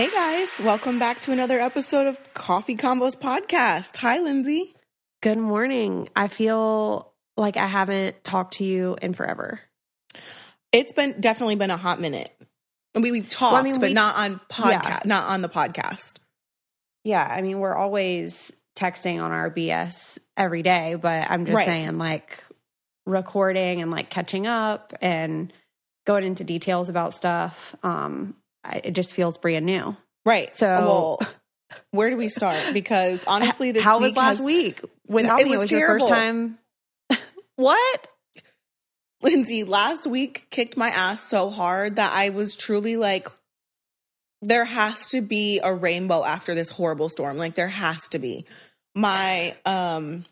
Hey guys, welcome back to another episode of Coffee Convos Podcast. Hi, Lindsie. Good morning. I feel like I haven't talked to you in forever. It's been definitely been a hot minute. I mean, we've talked, Well, I mean, but we- not on podcast, Yeah. not on the podcast. Yeah, I mean, we're always texting on our BS every day, but I'm just Right. saying, like, recording and like catching up and going into details about stuff. Um, it just feels brand new. Right. So- well, where do we start? Because honestly, this How was last has- week without It me? was it was your first time. what? Lindsie, last week kicked my ass so hard that I was truly like, there has to be a rainbow after this horrible storm. Like there has to be. My um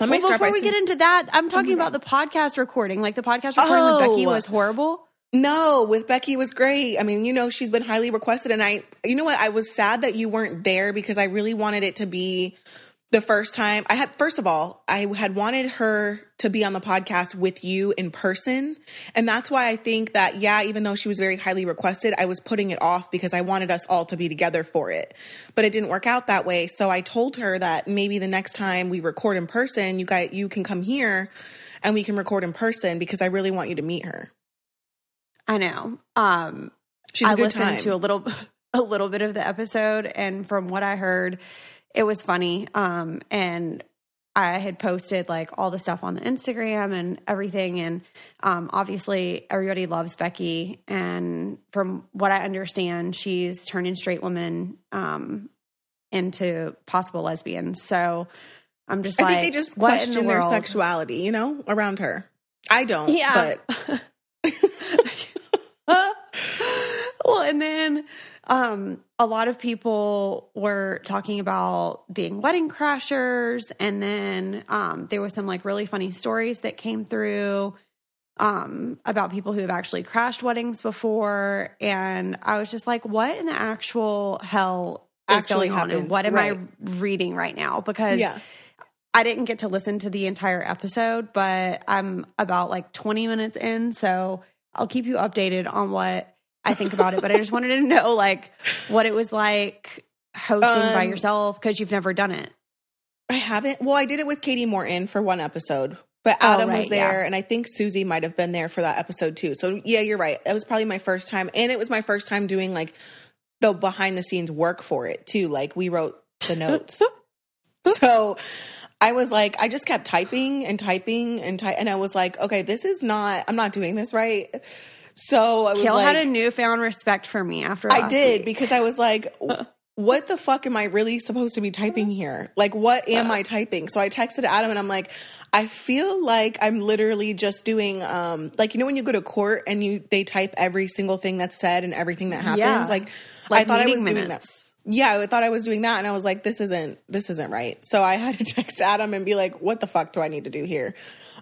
let me start before we saying- get into that, I'm talking my about the podcast recording. Like the podcast recording with Becky Oh. was horrible. No, with Becky was great. I mean, you know, she's been highly requested and I you know what, I was sad that you weren't there because I really wanted it to be the first time. I had first of all, I had wanted her to be on the podcast with you in person. And that's why I think that yeah, even though she was very highly requested, I was putting it off because I wanted us all to be together for it. But it didn't work out that way. So I told her that maybe the next time we record in person, you guys you can come here and we can record in person because I really want you to meet her. I know. Um, She's I good listened time. to a little a little bit of the episode and from what I heard it was funny um and I had posted like all the stuff on the Instagram and everything and um obviously everybody loves Becky and from what I understand she's turning straight women um into possible lesbians so I'm just I like think they just in the question their sexuality, you know, around her. I don't, Yeah. but well, and then um, a lot of people were talking about being wedding crashers, and then um, there was some like really funny stories that came through um, about people who have actually crashed weddings before, and I was just like, "What in the actual hell is Actually going on, and what am right. I reading right now?" Because yeah. I didn't get to listen to the entire episode, but I'm about like 20 minutes in, so I'll keep you updated on what I think about it. But I just wanted to know like what it was like hosting by Um, yourself because you've never done it. I haven't. Well, I did it with Katie Morton for one episode, but Oh, Adam was there, yeah. and I think Susie might have been there for that episode too. So yeah, you're right. It was probably my first time, and it was my first time doing like the behind the scenes work for it too. Like we wrote the notes, so. I was like, I just kept typing and typing and type, and I was like, okay, this is not. I'm not doing this right. So I was Kail like, had a newfound respect for me after I did week. because I was like, what the fuck am I really supposed to be typing here? Like, what am I typing? So I texted Adam and I'm like, I feel like I'm literally just doing, um, like, you know, when you go to court and you, they type every single thing that's said and everything that happens. Yeah. Like, like I thought I was doing that. Yeah, I thought I was doing that. And I was like, this isn't, this isn't right. So I had to text Adam and be like, what the fuck do I need to do here?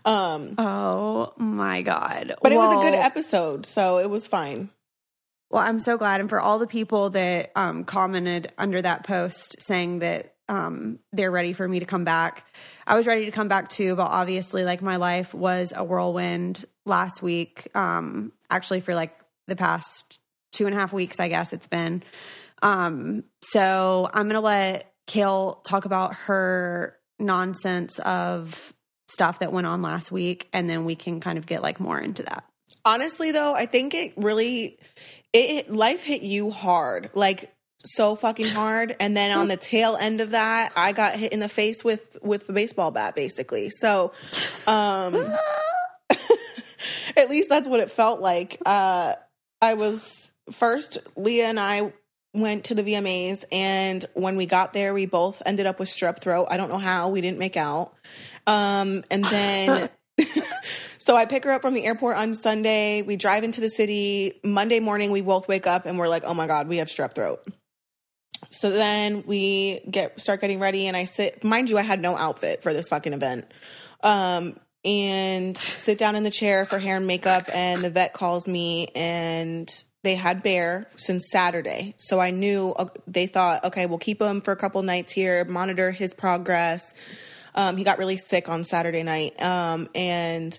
Um, Oh my god! but it was a good episode. So it was fine. Well, I'm so glad. And for all the people that um, commented under that post saying that um, they're ready for me to come back, I was ready to come back too. But obviously, like my life was a whirlwind last week. Um, actually, for like the past two and a half weeks, I guess it's been. Um, so I'm going to let Kail talk about her nonsense of stuff that went on last week. And then we can kind of get like more into that. honestly though i think it really it life hit you hard like so fucking hard and then on the tail end of that i got hit in the face with with the baseball bat basically so um at least that's what it felt like uh i was first leah and i went to the vmas and when we got there we both ended up with strep throat i don't know how we didn't make out um and then so I pick her up from the airport on Sunday. We drive into the city. Monday morning, we both wake up and we're like, oh my God, we have strep throat. So then we get start getting ready, and I sit. Mind you, I had no outfit for this fucking event, um, and sit down in the chair for hair and makeup. And the vet calls me, and they had Bear since Saturday, so I knew uh, they thought, okay, we'll keep him for a couple nights here, monitor his progress. Um, he got really sick on Saturday night, um, and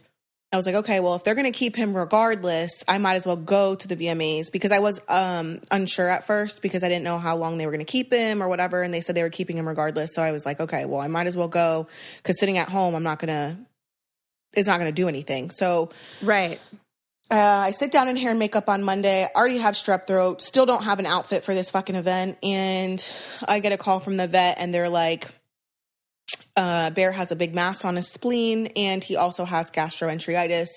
I was like, okay, well, if they're going to keep him regardless, I might as well go to the VMAs because I was um, unsure at first because I didn't know how long they were going to keep him or whatever. And they said they were keeping him regardless. So I was like, okay, well, I might as well go because sitting at home, I'm not going to, it's not going to do anything. So, Right. Uh, I sit down in hair and makeup on Monday. Already have strep throat. Still don't have an outfit for this fucking event. And I get a call from the vet, and they're like, uh, Bear has a big mass on his spleen, and he also has gastroenteritis.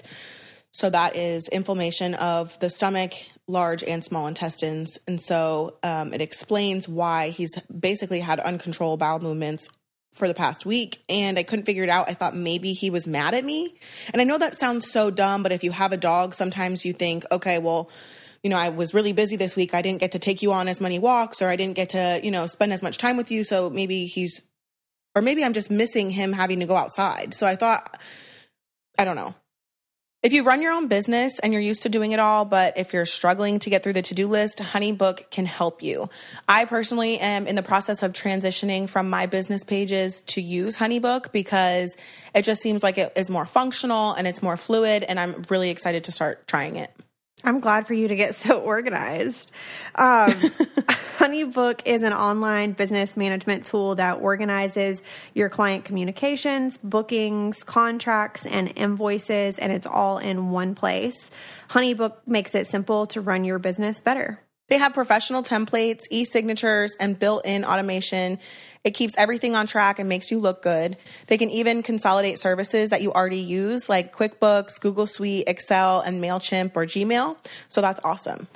So that is inflammation of the stomach, large and small intestines. And so um, it explains why he's basically had uncontrolled bowel movements for the past week and I couldn't figure it out. I thought maybe he was mad at me. And I know that sounds so dumb, but if you have a dog, sometimes you think, okay, well, you know, I was really busy this week. I didn't get to take you on as many walks or I didn't get to, you know, spend as much time with you. So maybe he's, or maybe I'm just missing him having to go outside. So I thought, I don't know. If you run your own business and you're used to doing it all, but if you're struggling to get through the to do list, Honeybook can help you. I personally am in the process of transitioning from my business pages to use Honeybook because it just seems like it is more functional and it's more fluid, and I'm really excited to start trying it. I'm glad for you to get so organized. Um, HoneyBook is an online business management tool that organizes your client communications, bookings, contracts, and invoices, and it's all in one place. HoneyBook makes it simple to run your business better. They have professional templates, e signatures, and built in automation. It keeps everything on track and makes you look good. They can even consolidate services that you already use, like QuickBooks, Google Suite, Excel, and MailChimp or Gmail. So that's awesome.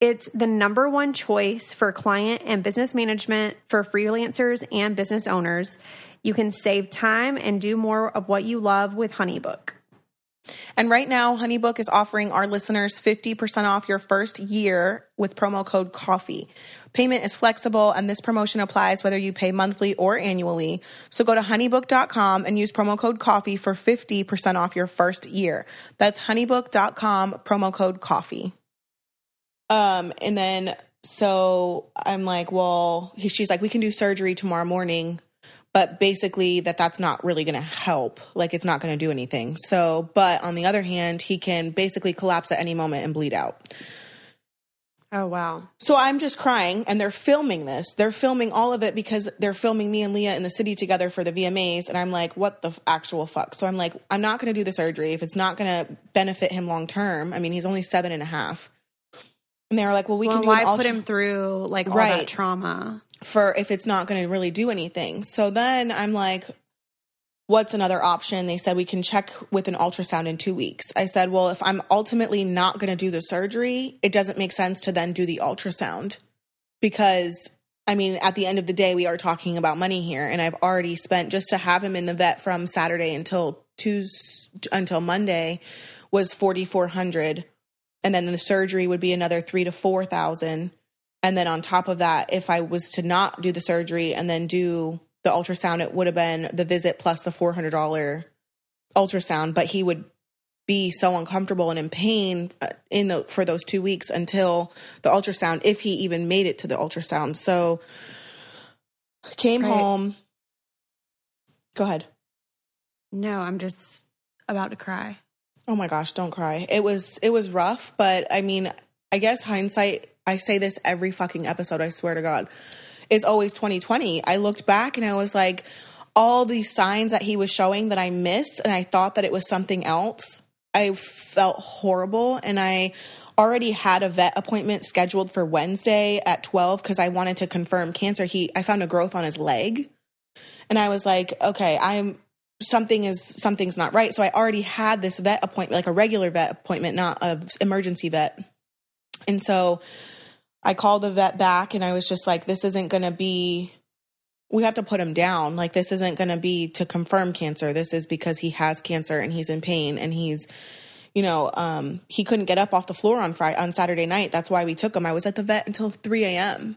It's the number one choice for client and business management for freelancers and business owners. You can save time and do more of what you love with HoneyBook. And right now, Honeybook is offering our listeners 50% off your first year with promo code COFFEE. Payment is flexible, and this promotion applies whether you pay monthly or annually. So go to honeybook.com and use promo code COFFEE for 50% off your first year. That's honeybook.com, promo code COFFEE. Um, and then so I'm like, well, she's like, we can do surgery tomorrow morning but basically that that's not really going to help like it's not going to do anything so but on the other hand he can basically collapse at any moment and bleed out Oh, wow. so i'm just crying and they're filming this they're filming all of it because they're filming me and leah in the city together for the vmas and i'm like what the f- actual fuck so i'm like i'm not going to do the surgery if it's not going to benefit him long term i mean he's only seven and a half and they were like well we Well, can do why an put him through like all Right. that trauma? For if it's not going to really do anything. So then I'm like, what's another option? They said we can check with an ultrasound in two weeks. I said, well, if I'm ultimately not going to do the surgery, it doesn't make sense to then do the ultrasound because. I mean, at the end of the day, we are talking about money here, and I've already spent just to have him in the vet from Saturday until Tuesday until Monday was forty four hundred, and then the surgery would be another three to four thousand, and then on top of that, if I was to not do the surgery and then do the ultrasound, it would have been the visit plus the $400 ultrasound. But he would be so uncomfortable and in pain uh, in the for those two weeks until the ultrasound, if he even made it to the ultrasound. So came Right. home. Go ahead. No, I'm just about to cry. Oh my gosh, don't cry. It was it was rough, but I mean, I guess hindsight, I say this every fucking episode, I swear to God, is always 2020. I looked back and I was like all these signs that he was showing that I missed and I thought that it was something else. I felt horrible and I already had a vet appointment scheduled for Wednesday at 12 cuz I wanted to confirm cancer. He I found a growth on his leg. And I was like, okay, I'm something is something's not right. So I already had this vet appointment, like a regular vet appointment, not a emergency vet. And so I called the vet back and I was just like, this isn't going to be, we have to put him down. Like, this isn't going to be to confirm cancer. This is because he has cancer and he's in pain and he's, you know, um, he couldn't get up off the floor on Friday, on Saturday night. That's why we took him. I was at the vet until 3 a.m.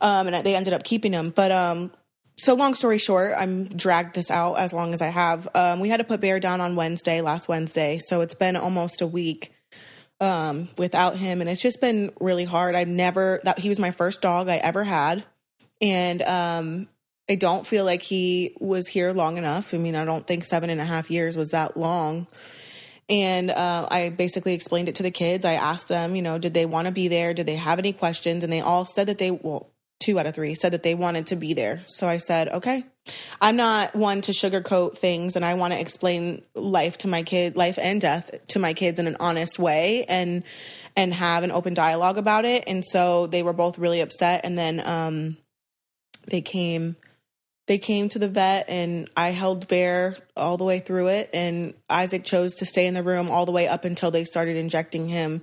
Um, and they ended up keeping him. But, um, so long story short, I'm dragged this out as long as I have. Um, we had to put Bear down on Wednesday, last Wednesday. So it's been almost a week um, without him, and it's just been really hard. I've never that he was my first dog I ever had, and um, I don't feel like he was here long enough. I mean, I don't think seven and a half years was that long. And uh, I basically explained it to the kids. I asked them, you know, did they want to be there? Did they have any questions? And they all said that they, well, two out of three said that they wanted to be there. So I said, okay. I'm not one to sugarcoat things and I want to explain life to my kid, life and death to my kids in an honest way and and have an open dialogue about it. And so they were both really upset and then um they came they came to the vet and I held Bear all the way through it and Isaac chose to stay in the room all the way up until they started injecting him.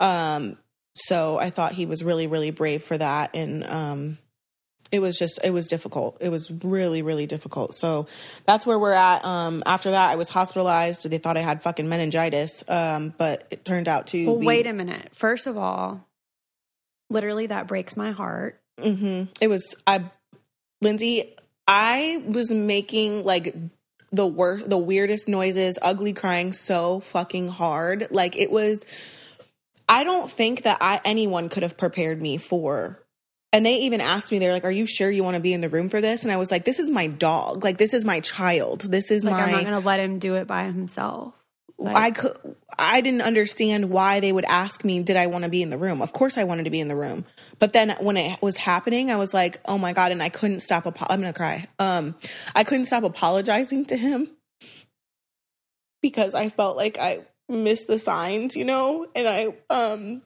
Um so I thought he was really really brave for that. And um it was just it was difficult. It was really really difficult. So that's where we're at. Um after that i was hospitalized. They thought i had fucking meningitis. Um but it turned out to Well, be, wait a minute. First of all, literally that breaks my heart. hmm it was i lindsie i was making like the worst the weirdest noises ugly crying so fucking hard. Like it was i don't think that i anyone could have prepared me for and they even asked me they're like are you sure you want to be in the room for this and i was like this is my dog like this is my child this is Like my I'm not going to let him do it by himself. Like, I could I didn't understand why they would ask me did I want to be in the room. Of course I wanted to be in the room. But then when it was happening, I was like, "Oh my god," and I couldn't stop apo- I'm going to cry. Um I couldn't stop apologizing to him because I felt like I missed the signs, you know? And I um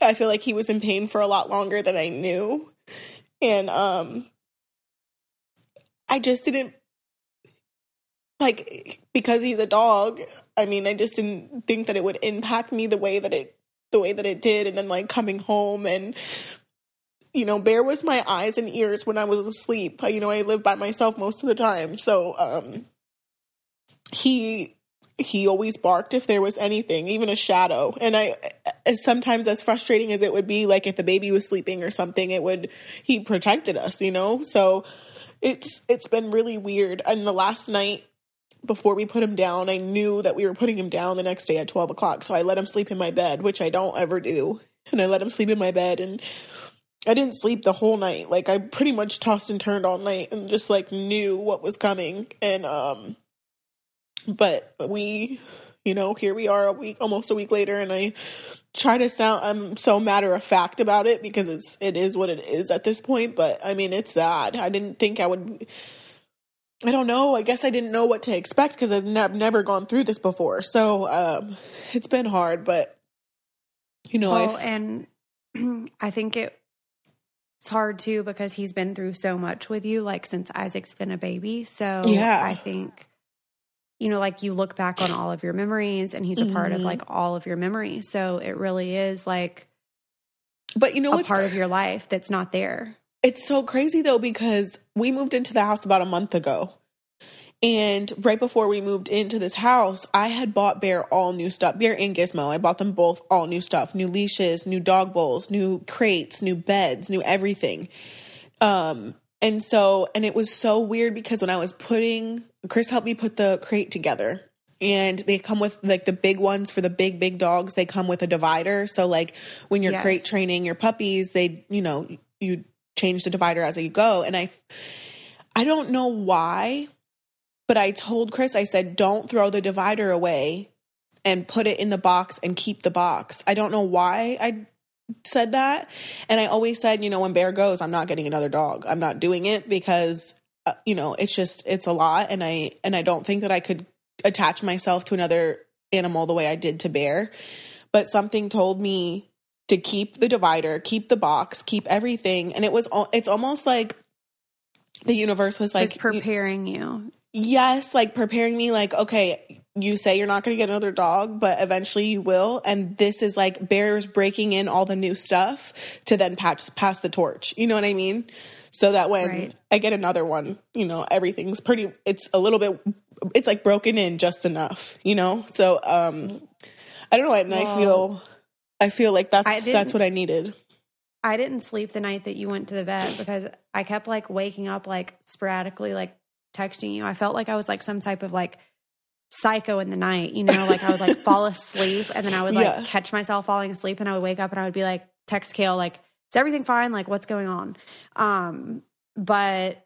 I feel like he was in pain for a lot longer than I knew. And um I just didn't like because he's a dog i mean i just didn't think that it would impact me the way that it the way that it did and then like coming home and you know bear was my eyes and ears when i was asleep you know i lived by myself most of the time so um he he always barked if there was anything even a shadow and i as sometimes as frustrating as it would be like if the baby was sleeping or something it would he protected us you know so it's it's been really weird and the last night before we put him down, I knew that we were putting him down the next day at 12 o'clock. So I let him sleep in my bed, which I don't ever do. And I let him sleep in my bed. And I didn't sleep the whole night. Like I pretty much tossed and turned all night and just like knew what was coming. And, um, but we, you know, here we are a week, almost a week later. And I try to sound, I'm so matter of fact about it because it's, it is what it is at this point. But I mean, it's sad. I didn't think I would I don't know. I guess I didn't know what to expect because I've, ne- never gone through this before. So um, it's been hard, but you know, well, and I think it it's hard too because he's been through so much with you, like since Isaac's been a baby. So Yeah. I think you know, like you look back on all of your memories, and he's a part of Mhm. like all of your memories. So it really is like but you know a what's part of your life that's not there. It's so crazy though because we moved into the house about a month ago. And right before we moved into this house, I had bought Bear all new stuff. Bear and Gizmo. I bought them both all new stuff. New leashes, new dog bowls, new crates, new beds, new everything. Um and so and it was so weird because when I was putting Chris helped me put the crate together. And they come with like the big ones for the big big dogs. They come with a divider. So like when you're Yes. crate training your puppies, they you know you change the divider as you go. And I, I don't know why, but I told Chris, I said, don't throw the divider away and put it in the box and keep the box. I don't know why I said that. And I always said, you know, when Bear goes, I'm not getting another dog. I'm not doing it because, uh, you know, it's just, it's a lot. And I, and I don't think that I could attach myself to another animal the way I did to Bear. But something told me to keep the divider, keep the box, keep everything. And it was, it's almost like the universe was Like like, preparing you. yes, like preparing me, like, okay, you say you're not going to get another dog, but eventually you will. And this is like Bear's breaking in all the new stuff to then pass, pass the torch. You know what I mean? So that when Right. I get another one, you know, everything's pretty, it's a little bit, it's like broken in just enough, you know? So, um, I don't know. And I feel, I feel like that's, that's what I needed. I didn't sleep the night that you went to the vet because I kept like waking up like sporadically, like texting you. I felt like I was like some type of like psycho in the night, you know, like I would like fall asleep and then I would like Yeah. catch myself falling asleep and I would wake up and I would be like, text Kail, like, is everything fine? Like, what's going on? Um, but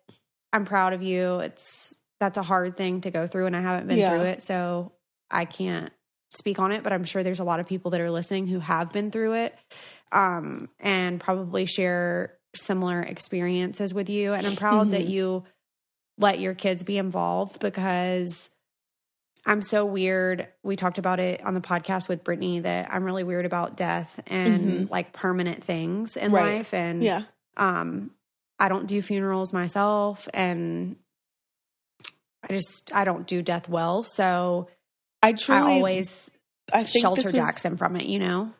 I'm proud of you. It's that's a hard thing to go through and I haven't been Yeah. through it, so I can't speak on it, but I'm sure there's a lot of people that are listening who have been through it um, and probably share similar experiences with you. And I'm proud that Mhm. you let your kids be involved because I'm so weird. We talked about it on the podcast with Brittany that I'm really weird about death and like permanent things in Mm-hmm. Right. life. And Yeah. um, I don't do funerals myself, and I just I don't do death well. So I truly I always I think shelter was- Jackson from it. You know,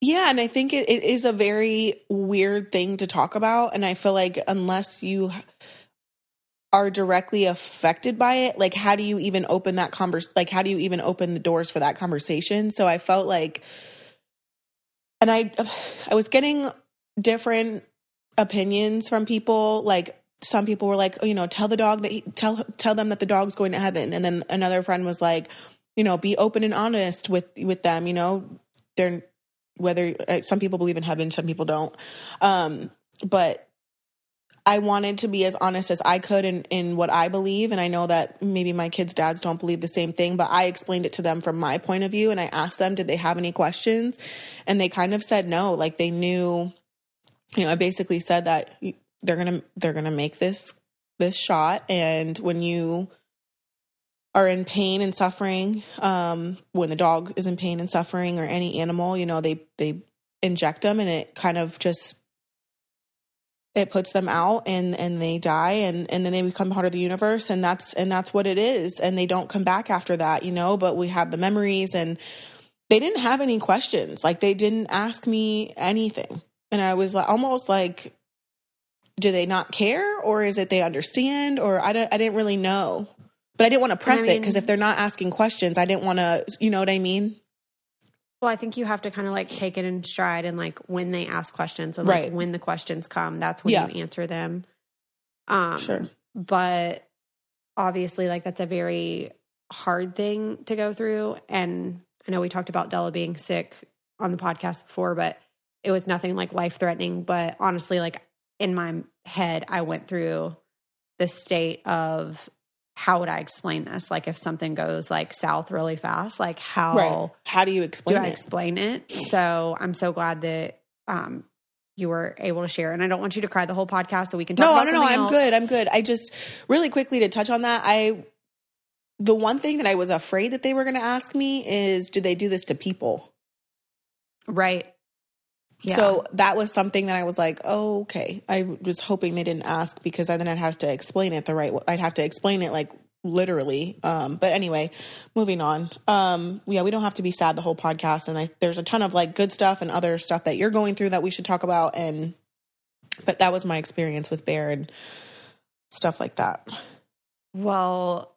Yeah, and I think it, it is a very weird thing to talk about. And I feel like unless you are directly affected by it, like how do you even open that converse like how do you even open the doors for that conversation? So I felt like and I I was getting different opinions from people. Like some people were like, oh, you know, tell the dog that he, tell tell them that the dog's going to heaven. And then another friend was like, you know, be open and honest with with them, you know. They're whether uh, some people believe in heaven, some people don't. Um, but I wanted to be as honest as I could in, in what I believe. And I know that maybe my kids' dads don't believe the same thing, but I explained it to them from my point of view. And I asked them, did they have any questions? And they kind of said no. Like they knew, you know, I basically said that they're going to, they're going to make this, this shot. And when you are in pain and suffering, um, when the dog is in pain and suffering or any animal, you know, they, they inject them and it kind of just it puts them out and and they die and and then they become part of the universe and that's and that's what it is. And they don't come back after that you know but we have the memories and they didn't have any questions. Like they didn't ask me anything. And i was like almost like do they not care or is it they understand or i don't i didn't really know. But i didn't want to press it mean- because if they're not asking questions i didn't want to you know what i mean well, I think you have to kind of like take it in stride and like when they ask questions and like Right. when the questions come, that's when Yeah. you answer them. Um, Sure. but obviously, like that's a very hard thing to go through. And I know we talked about Della being sick on the podcast before, but it was nothing like life threatening. But honestly, like in my head, I went through the state of how would I explain this? Like if something goes like south really fast, like how right how do you explain do explain I it explain it? So I'm so glad that um you were able to share. And I don't want you to cry the whole podcast so we can talk no, about no, no. something I'm else. good. I'm good. I just really quickly to touch on that. I the one thing that I was afraid that they were going to ask me is, do they do this to people? right. Yeah. So that was something that I was like, oh, okay. I was hoping they didn't ask because I then I'd have to explain it the right way. I'd have to explain it like literally. Um, but anyway, moving on. Um, yeah, we don't have to be sad the whole podcast. And I, there's a ton of like good stuff and other stuff that you're going through that we should talk about. And but that was my experience with Bear and stuff like that. well,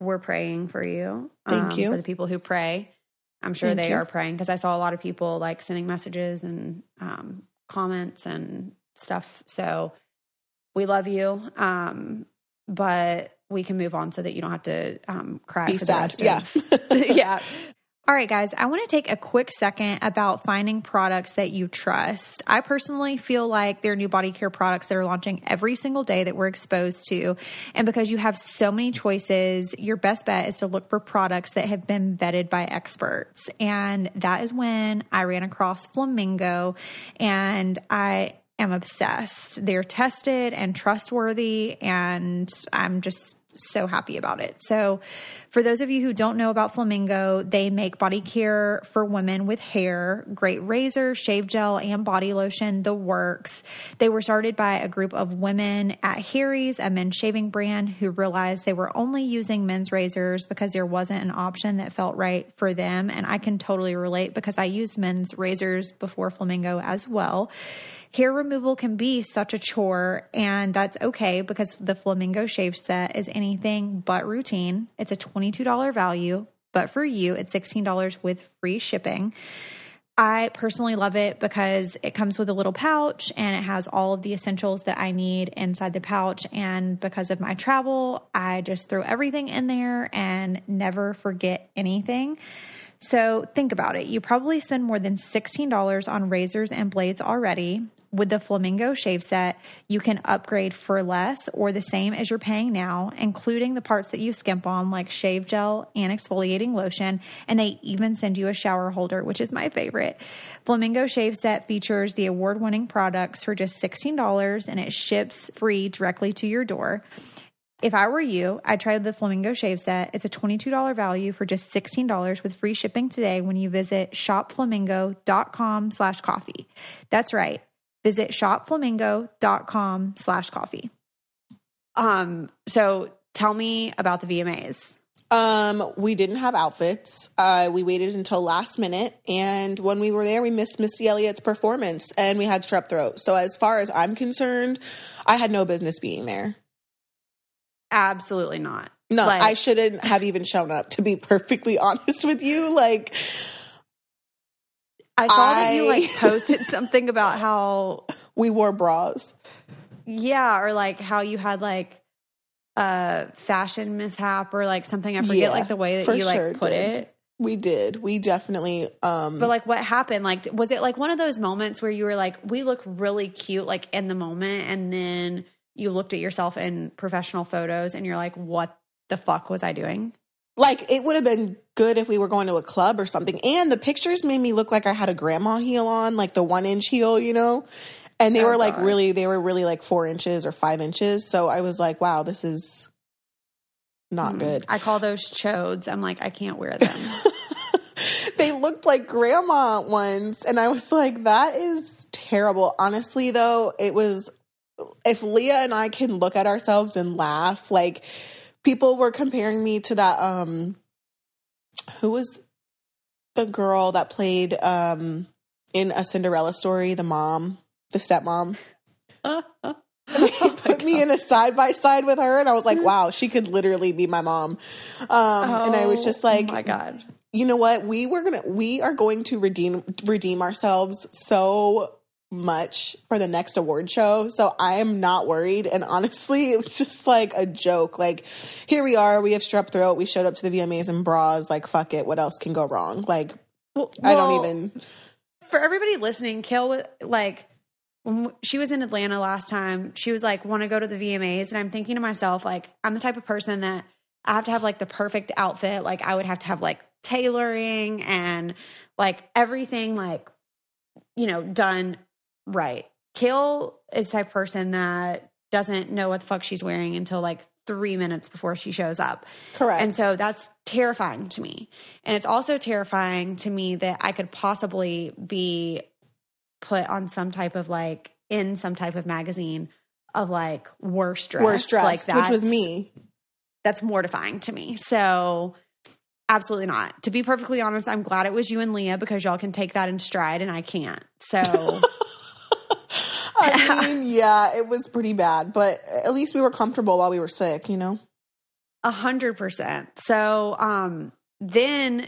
we're praying for you. Thank um, you. For the people who pray. I'm sure Thank they you. are praying because I saw a lot of people like sending messages and um, comments and stuff. So we love you. Um, but we can move on so that you don't have to um, cry Be for sad. the rest Yeah. of yeah. All right, guys, I want to take a quick second about finding products that you trust. I personally feel like there are new body care products that are launching every single day that we're exposed to. And because you have so many choices, your best bet is to look for products that have been vetted by experts. And that is when I ran across Flamingo and I am obsessed. They're tested and trustworthy, and I'm just so happy about it. So, for those of you who don't know about Flamingo, they make body care for women with hair, great razor, shave gel, and body lotion, the works. They were started by a group of women at Harry's, a men's shaving brand, who realized they were only using men's razors because there wasn't an option that felt right for them. And I can totally relate because I used men's razors before Flamingo as well. Hair removal can be such a chore, and that's okay because the Flamingo Shave Set is anything but routine. It's a $22 value, but for you, it's $16 with free shipping. I personally love it because it comes with a little pouch and it has all of the essentials that I need inside the pouch. And because of my travel, I just throw everything in there and never forget anything. So think about it. You probably spend more than $16 on razors and blades already. With the Flamingo shave set, you can upgrade for less or the same as you're paying now, including the parts that you skimp on, like shave gel and exfoliating lotion. And they even send you a shower holder, which is my favorite. Flamingo shave set features the award winning products for just $16 and it ships free directly to your door. If I were you, I'd try the Flamingo Shave Set. It's a $22 value for just $16 with free shipping today when you visit shopflamingo.com slash coffee. That's right. Visit shopflamingo.com slash coffee. Um, so tell me about the VMAs. Um, we didn't have outfits. Uh, we waited until last minute, and when we were there, we missed Missy Elliott's performance, and we had strep throat. So, as far as I'm concerned, I had no business being there. Absolutely not. No, Like- I shouldn't have even shown up. To be perfectly honest with you, like I saw that you like posted something about how we wore bras. yeah, or like how you had like a fashion mishap or like something. I forget Yeah, like the way that you like sure put did. it. We did. We definitely. Um, But like what happened? Like was it like one of those moments where you were like, we look really cute like in the moment and then you looked at yourself in professional photos and you're like, what the fuck was I doing? Like it would have been good if we were going to a club or something. And the pictures made me look like I had a grandma heel on, like the one inch heel, you know. And they Oh, were like God. really, they were really like four inches or five inches. So I was like, wow, this is not Mm. good. I call those chodes. I'm like, I can't wear them. they looked like grandma ones and i was like that is terrible honestly though it was if leah and i can look at ourselves and laugh like people were comparing me to that um who was the girl that played um in a cinderella story the mom the stepmom? They put me in a side by side with her and i was like wow she could literally be my mom. Um and i was just like oh my God. you know what? We were gonna we are going to redeem redeem ourselves so much for the next award show. So i am not worried. And honestly it was just like a joke. Like here we are. We have strep throat. We showed up to the vmas in bras. Like fuck it. What else can go wrong? Like Well, i don't even for everybody listening, Kail like when she was in Atlanta last time, she was like, want to go to the VMAs. And I'm thinking to myself, like, I'm the type of person that I have to have like the perfect outfit. Like, I would have to have like tailoring and like everything, like, you know, done right. Kail is the type of person that doesn't know what the fuck she's wearing until like three minutes before she shows up. correct And so that's terrifying to me. And it's also terrifying to me that I could possibly be put on some type of like in some type of magazine of like worst dress, worst dress like which was me That's mortifying to me. So absolutely not. To be perfectly honest, I'm glad it was you and Leah because y'all can take that in stride and I can't. So i mean yeah it was pretty bad but at least we were comfortable while we were sick you know a hundred percent. So um then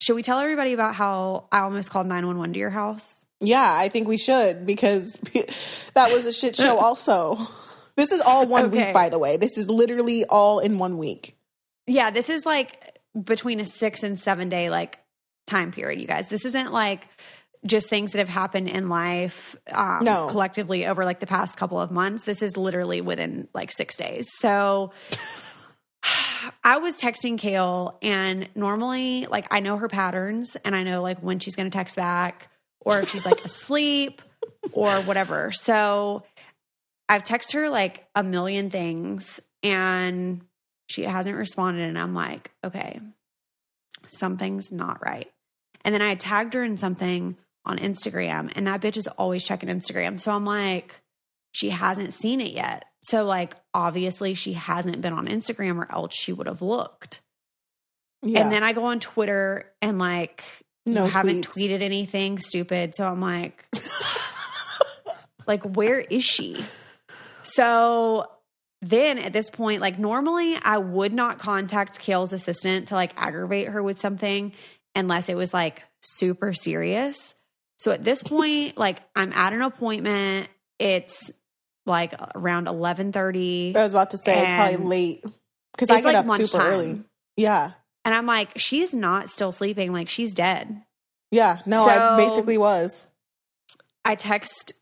should we tell everybody about how I almost called 911 to your house? Yeah, I think we should because that was a shit show also. This is all one Okay. week by the way. This is literally all in one week. Yeah, this is like between a six and seven day like time period, you guys. This isn't like just things that have happened in life um, No. collectively over like the past couple of months. This is literally within like six days. So I was texting Kail, and normally, like, I know her patterns and I know like when she's going to text back or if she's like asleep or whatever. So I've texted her like a million things and she hasn't responded. And I'm like, okay, something's not right. And then I tagged her in something on Instagram, and that bitch is always checking Instagram. So I'm like, she hasn't seen it yet. So, like, obviously, she hasn't been on Instagram, or else she would have looked. Yeah. And then I go on Twitter and, like, No haven't tweeted anything stupid. So I'm like, like, where is she? So then at this point, like, normally I would not contact Kail's assistant to like aggravate her with something unless it was like super serious. So at this point, like, I'm at an appointment. It's like around 11:30 I was about to say it's probably late because I get like up super early. Yeah, and I'm like she's not still sleeping like she's dead. yeah. No, so I basically was. I text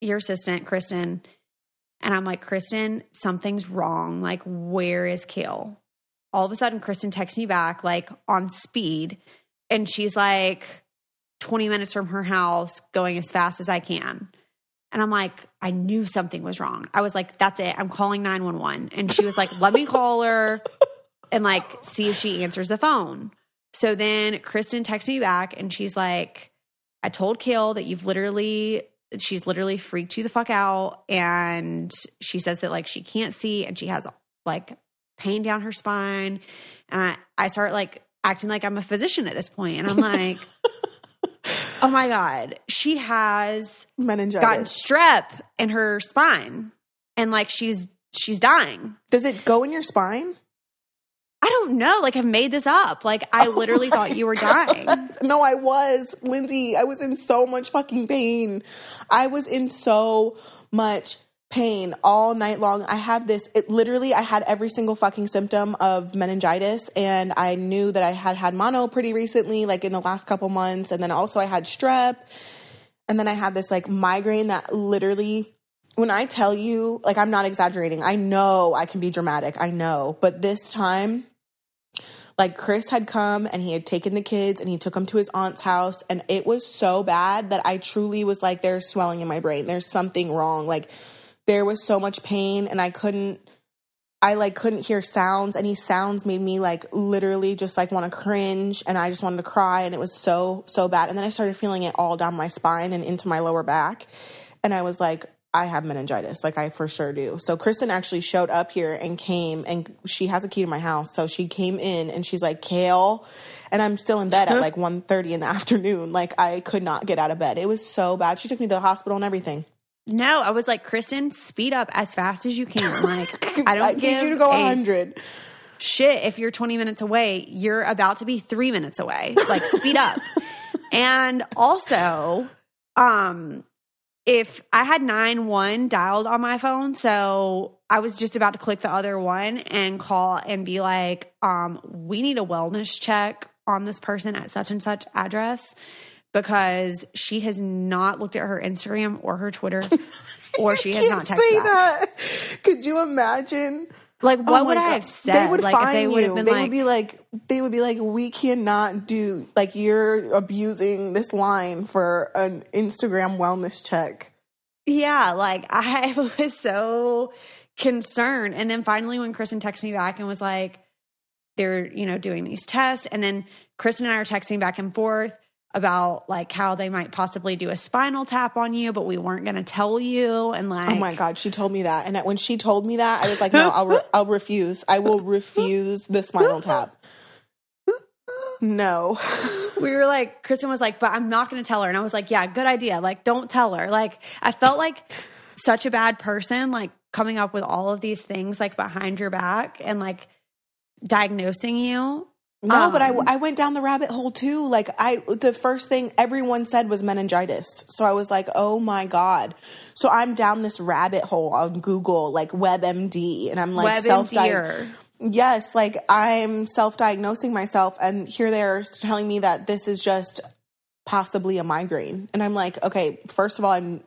your assistant, Kristen. And I'm like, Kristen, something's wrong. Like, where is Kail? All of a sudden, Kristen texts me back, like on speed. And she's like 20 minutes from her house, going as fast as I can. And I'm like, I knew something was wrong. I was like, that's it. I'm calling 911. And she was like, let me call her and like see if she answers the phone. So then Kristen texts me back and she's like, I told Kail that you've literally, she's literally freaked you the fuck out. And she says that like she can't see and she has like pain down her spine. And I, I start like acting like I'm a physician at this point. And I'm like, oh my God, she has Meningitis. gotten strep in her spine. And like she's, she's dying. Does it go in your spine? I don't know. Like I've made this up. Like I Oh literally thought you were God. dying. No, I was. Lindsie, I was in so much fucking pain. I was in so much pain all night long. I had this, it literally, I had every single fucking symptom of meningitis. And I knew that I had had mono pretty recently, like in the last couple months. And then also I had strep. And then I had this like migraine that literally, when I tell you, like, I'm not exaggerating. I know I can be dramatic. I know. But this time, like Chris had come and he had taken the kids and he took them to his aunt's house and it was so bad that I truly was like there's swelling in my brain. There's something wrong. Like there was so much pain and I couldn't I like couldn't hear sounds. Any sounds made me like literally just like want to cringe and I just wanted to cry and it was so so bad. And then I started feeling it all down my spine and into my lower back. And I was like I have meningitis, like I for sure do. So Kristen actually showed up here and came, and she has a key to my house. So she came in and she's like, "Kail," and I'm still in bed at like 1.30 in the afternoon. Like I could not get out of bed. It was so bad. She took me to the hospital and everything. No, I was like, Kristen, speed up as fast as you can. Like, I don't I give need you to go a 100. shit if you're 20 minutes away. You're about to be three minutes away. Like, speed up. and also, um, if I had nine one dialed on my phone, so I was just about to click the other one and call and be like, um, we need a wellness check on this person at such and such address because she has not looked at her Instagram or her Twitter or she has not texted back. that. Could you imagine? Like, Oh what my would I have said? They would like, fine if they would you. been they like, would be like, they would be like, we cannot do like you're abusing this line for an Instagram wellness check. Yeah, like I was so concerned. And then finally, when Kristen texted me back and was like, they're, you know, doing these tests. And then Kristen and I are texting back and forth about like how they might possibly do a spinal tap on you, but we weren't going to tell you. And oh like, Oh my god, she told me that, and when she told me that, I was like, no, I'll re- I'll refuse. I will refuse the spinal tap. No, we were like, Kristen was like, but I'm not going to tell her. And I was like, yeah, good idea. Like, don't tell her. Like, I felt like such a bad person, like coming up with all of these things like behind your back and like diagnosing you. No, but I Um, I went down the rabbit hole too. Like I, the first thing everyone said was meningitis, so I was like, oh my god. So I'm down this rabbit hole on Google, like WebMD, and I'm like self Yes, like I'm self diagnosing myself, and here they're telling me that this is just possibly a migraine. And I'm like, okay, first of all, I'm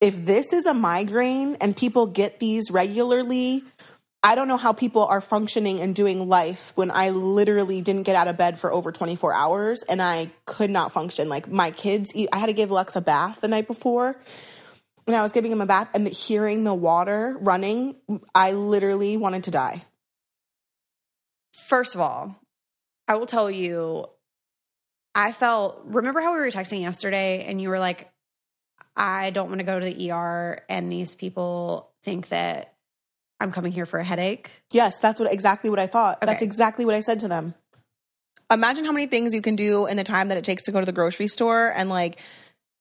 if this is a migraine and people get these regularly, I don't know how people are functioning and doing life when I literally didn't get out of bed for over 24 hours and I could not function. Like my kids, I had to give Lex a bath the night before. And I was giving him a bath, and the, hearing the water running, I literally wanted to die. First of all, I will tell you, I felt, remember how we were texting yesterday and you were like, I don't want to go to the ER and these people think that I'm coming here for a headache. Yes, that's what exactly what I thought. That's exactly what I said to them. Imagine how many things you can do in the time that it takes to go to the grocery store and like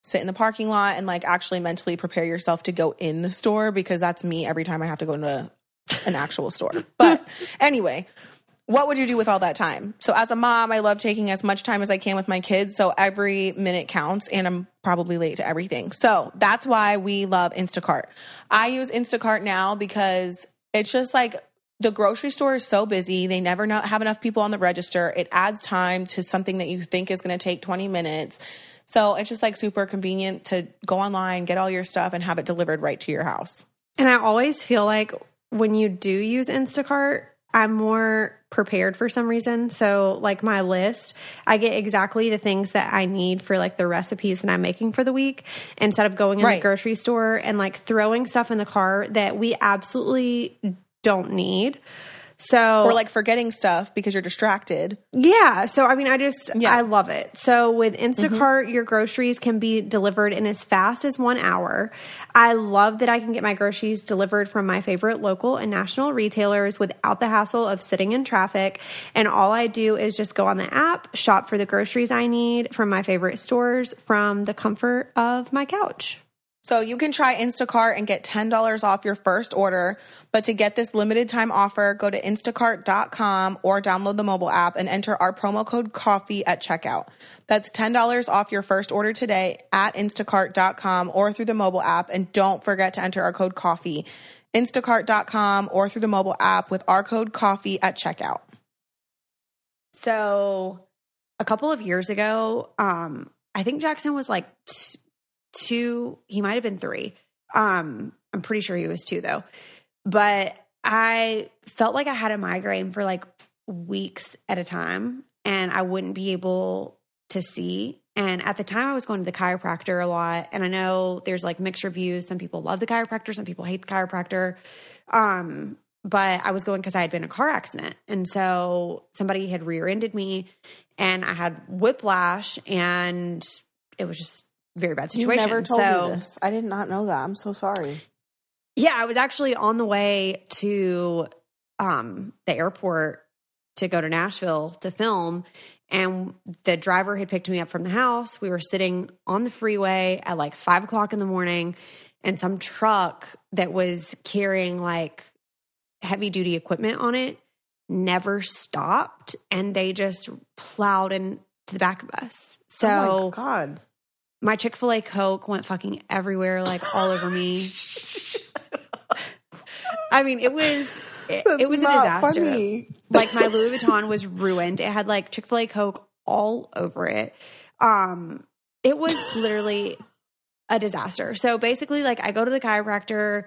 sit in the parking lot and like actually mentally prepare yourself to go in the store because that's me every time I have to go into an actual store. But anyway, what would you do with all that time? So as a mom, I love taking as much time as I can with my kids, so every minute counts and I'm probably late to everything. So that's why we love Instacart. I use Instacart now because it's just like the grocery store is so busy. They never have enough people on the register. It adds time to something that you think is going to take 20 minutes. So it's just like super convenient to go online, get all your stuff, and have it delivered right to your house. And I always feel like when you do use Instacart, I'm more prepared for some reason. So, like my list, I get exactly the things that I need for like the recipes that I'm making for the week instead of going in Right. the grocery store and like throwing stuff in the car that we absolutely don't need. So, Or like forgetting stuff because you're distracted. yeah. So, I mean, I just, Yeah. I love it. So, with mm-hmm. Instacart, your groceries can be delivered in as fast as one hour. I love that I can get my groceries delivered from my favorite local and national retailers without the hassle of sitting in traffic. And all I do is just go on the app, shop for the groceries I need from my favorite stores from the comfort of my couch. So you can try Instacart and get $10 off your first order. But to get this limited time offer, go to instacart.com or download the mobile app and enter our promo code coffee at checkout. That's $10 off your first order today at instacart.com or through the mobile app. And don't forget to enter our code coffee. Instacart.com or through the mobile app with our code coffee at checkout. So a couple of years ago, um, I think Jackson was like t- two, he might have been three. Um, I'm pretty sure he was two though. But I felt like I had a migraine for like weeks at a time and I wouldn't be able to see. And at the time, I was going to the chiropractor a lot. And I know there's like mixed reviews. Some people love the chiropractor, some people hate the chiropractor. Um, but I was going because I had been in a car accident. And so somebody had rear ended me and I had whiplash and it was just very bad situation. You never told so, me this. I did not know that. I'm so sorry. yeah, I was actually on the way to um, the airport to go to Nashville to film, and the driver had picked me up from the house. We were sitting on the freeway at like five o'clock in the morning, and some truck that was carrying like heavy duty equipment on it never stopped, and they just plowed into the back of us. So oh my God. My Chick fil A Coke went fucking everywhere, like all over me. I mean, it was it, it was a disaster. Like my Louis Vuitton was ruined. It had like Chick Fil A Coke all over it. Um, it was literally a disaster. So basically, like I go to the chiropractor.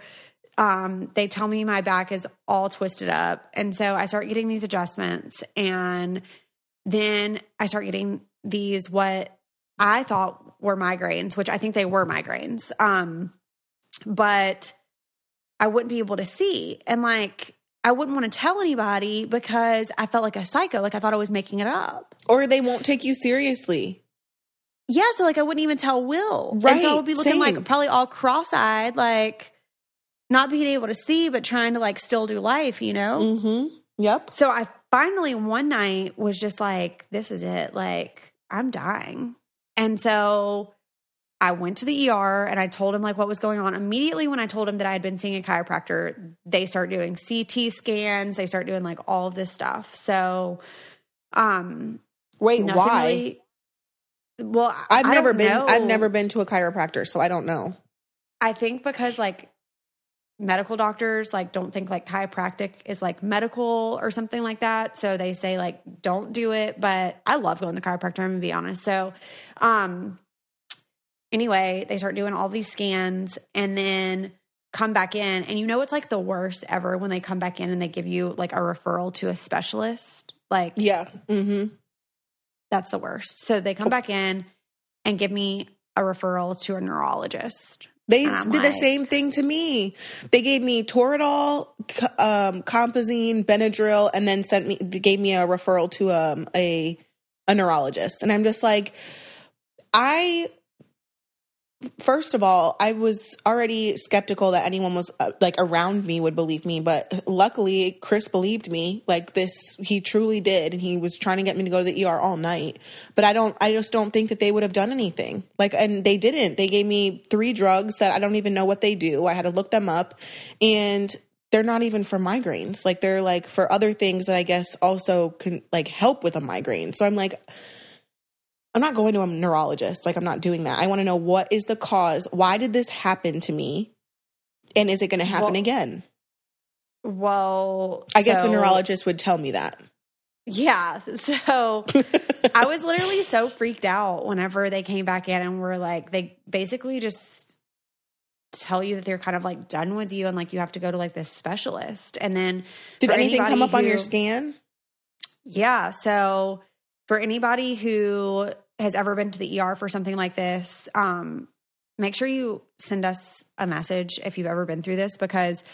Um, they tell me my back is all twisted up, and so I start getting these adjustments, and then I start getting these what I thought were migraines, which I think they were migraines. Um, but I wouldn't be able to see. And like, I wouldn't want to tell anybody because I felt like a psycho. Like, I thought I was making it up. Or they won't take you seriously. Yeah. So, like, I wouldn't even tell Will. And Right, so I would be looking same. like probably all cross eyed, like not being able to see, but trying to like still do life, you know? Mm-hmm. Yep. So I finally one night was just like, this is it. Like, I'm dying. And so I went to the ER and I told him like what was going on. Immediately when I told him that I had been seeing a chiropractor, they start doing CT scans, they start doing like all of this stuff. So um Wait, why? really- well, I've I never been. I've never been to a chiropractor, so I don't know. I think because like medical doctors like don't think like chiropractic is like medical or something like that. So they say like don't do it. But I love going to the chiropractor, I'm gonna be honest. So um anyway, they start doing all these scans and then come back in. And you know it's like the worst ever when they come back in and they give you like a referral to a specialist. Like Yeah. Mm-hmm. that's the worst. So they come back in and give me a referral to a neurologist. They did the same thing to me. They gave me Toradol, um, Compazine, Benadryl, and then sent me. Gave me a referral to um, a a neurologist, and I'm just like, I. First of all, I was already skeptical that anyone was uh, like around me would believe me, but luckily Chris believed me. Like this, he truly did, and he was trying to get me to go to the ER all night. But I don't, I just don't think that they would have done anything. Like, and they didn't. They gave me three drugs that I don't even know what they do. I had to look them up, and they're not even for migraines. Like they're like for other things that I guess also can like help with a migraine. So I'm like. I'm not going to a neurologist. Like, I'm not doing that. I want to know what is the cause? Why did this happen to me? And is it going to happen Well, again? Well, I guess the neurologist would tell me that. Yeah. So I was literally so freaked out whenever they came back in and were like, they basically just tell you that they're kind of like done with you and like you have to go to like this specialist. And then Did anything come up on your scan? Yeah. So for anybody who has ever been to the ER for something like this, um, make sure you send us a message if you've ever been through this because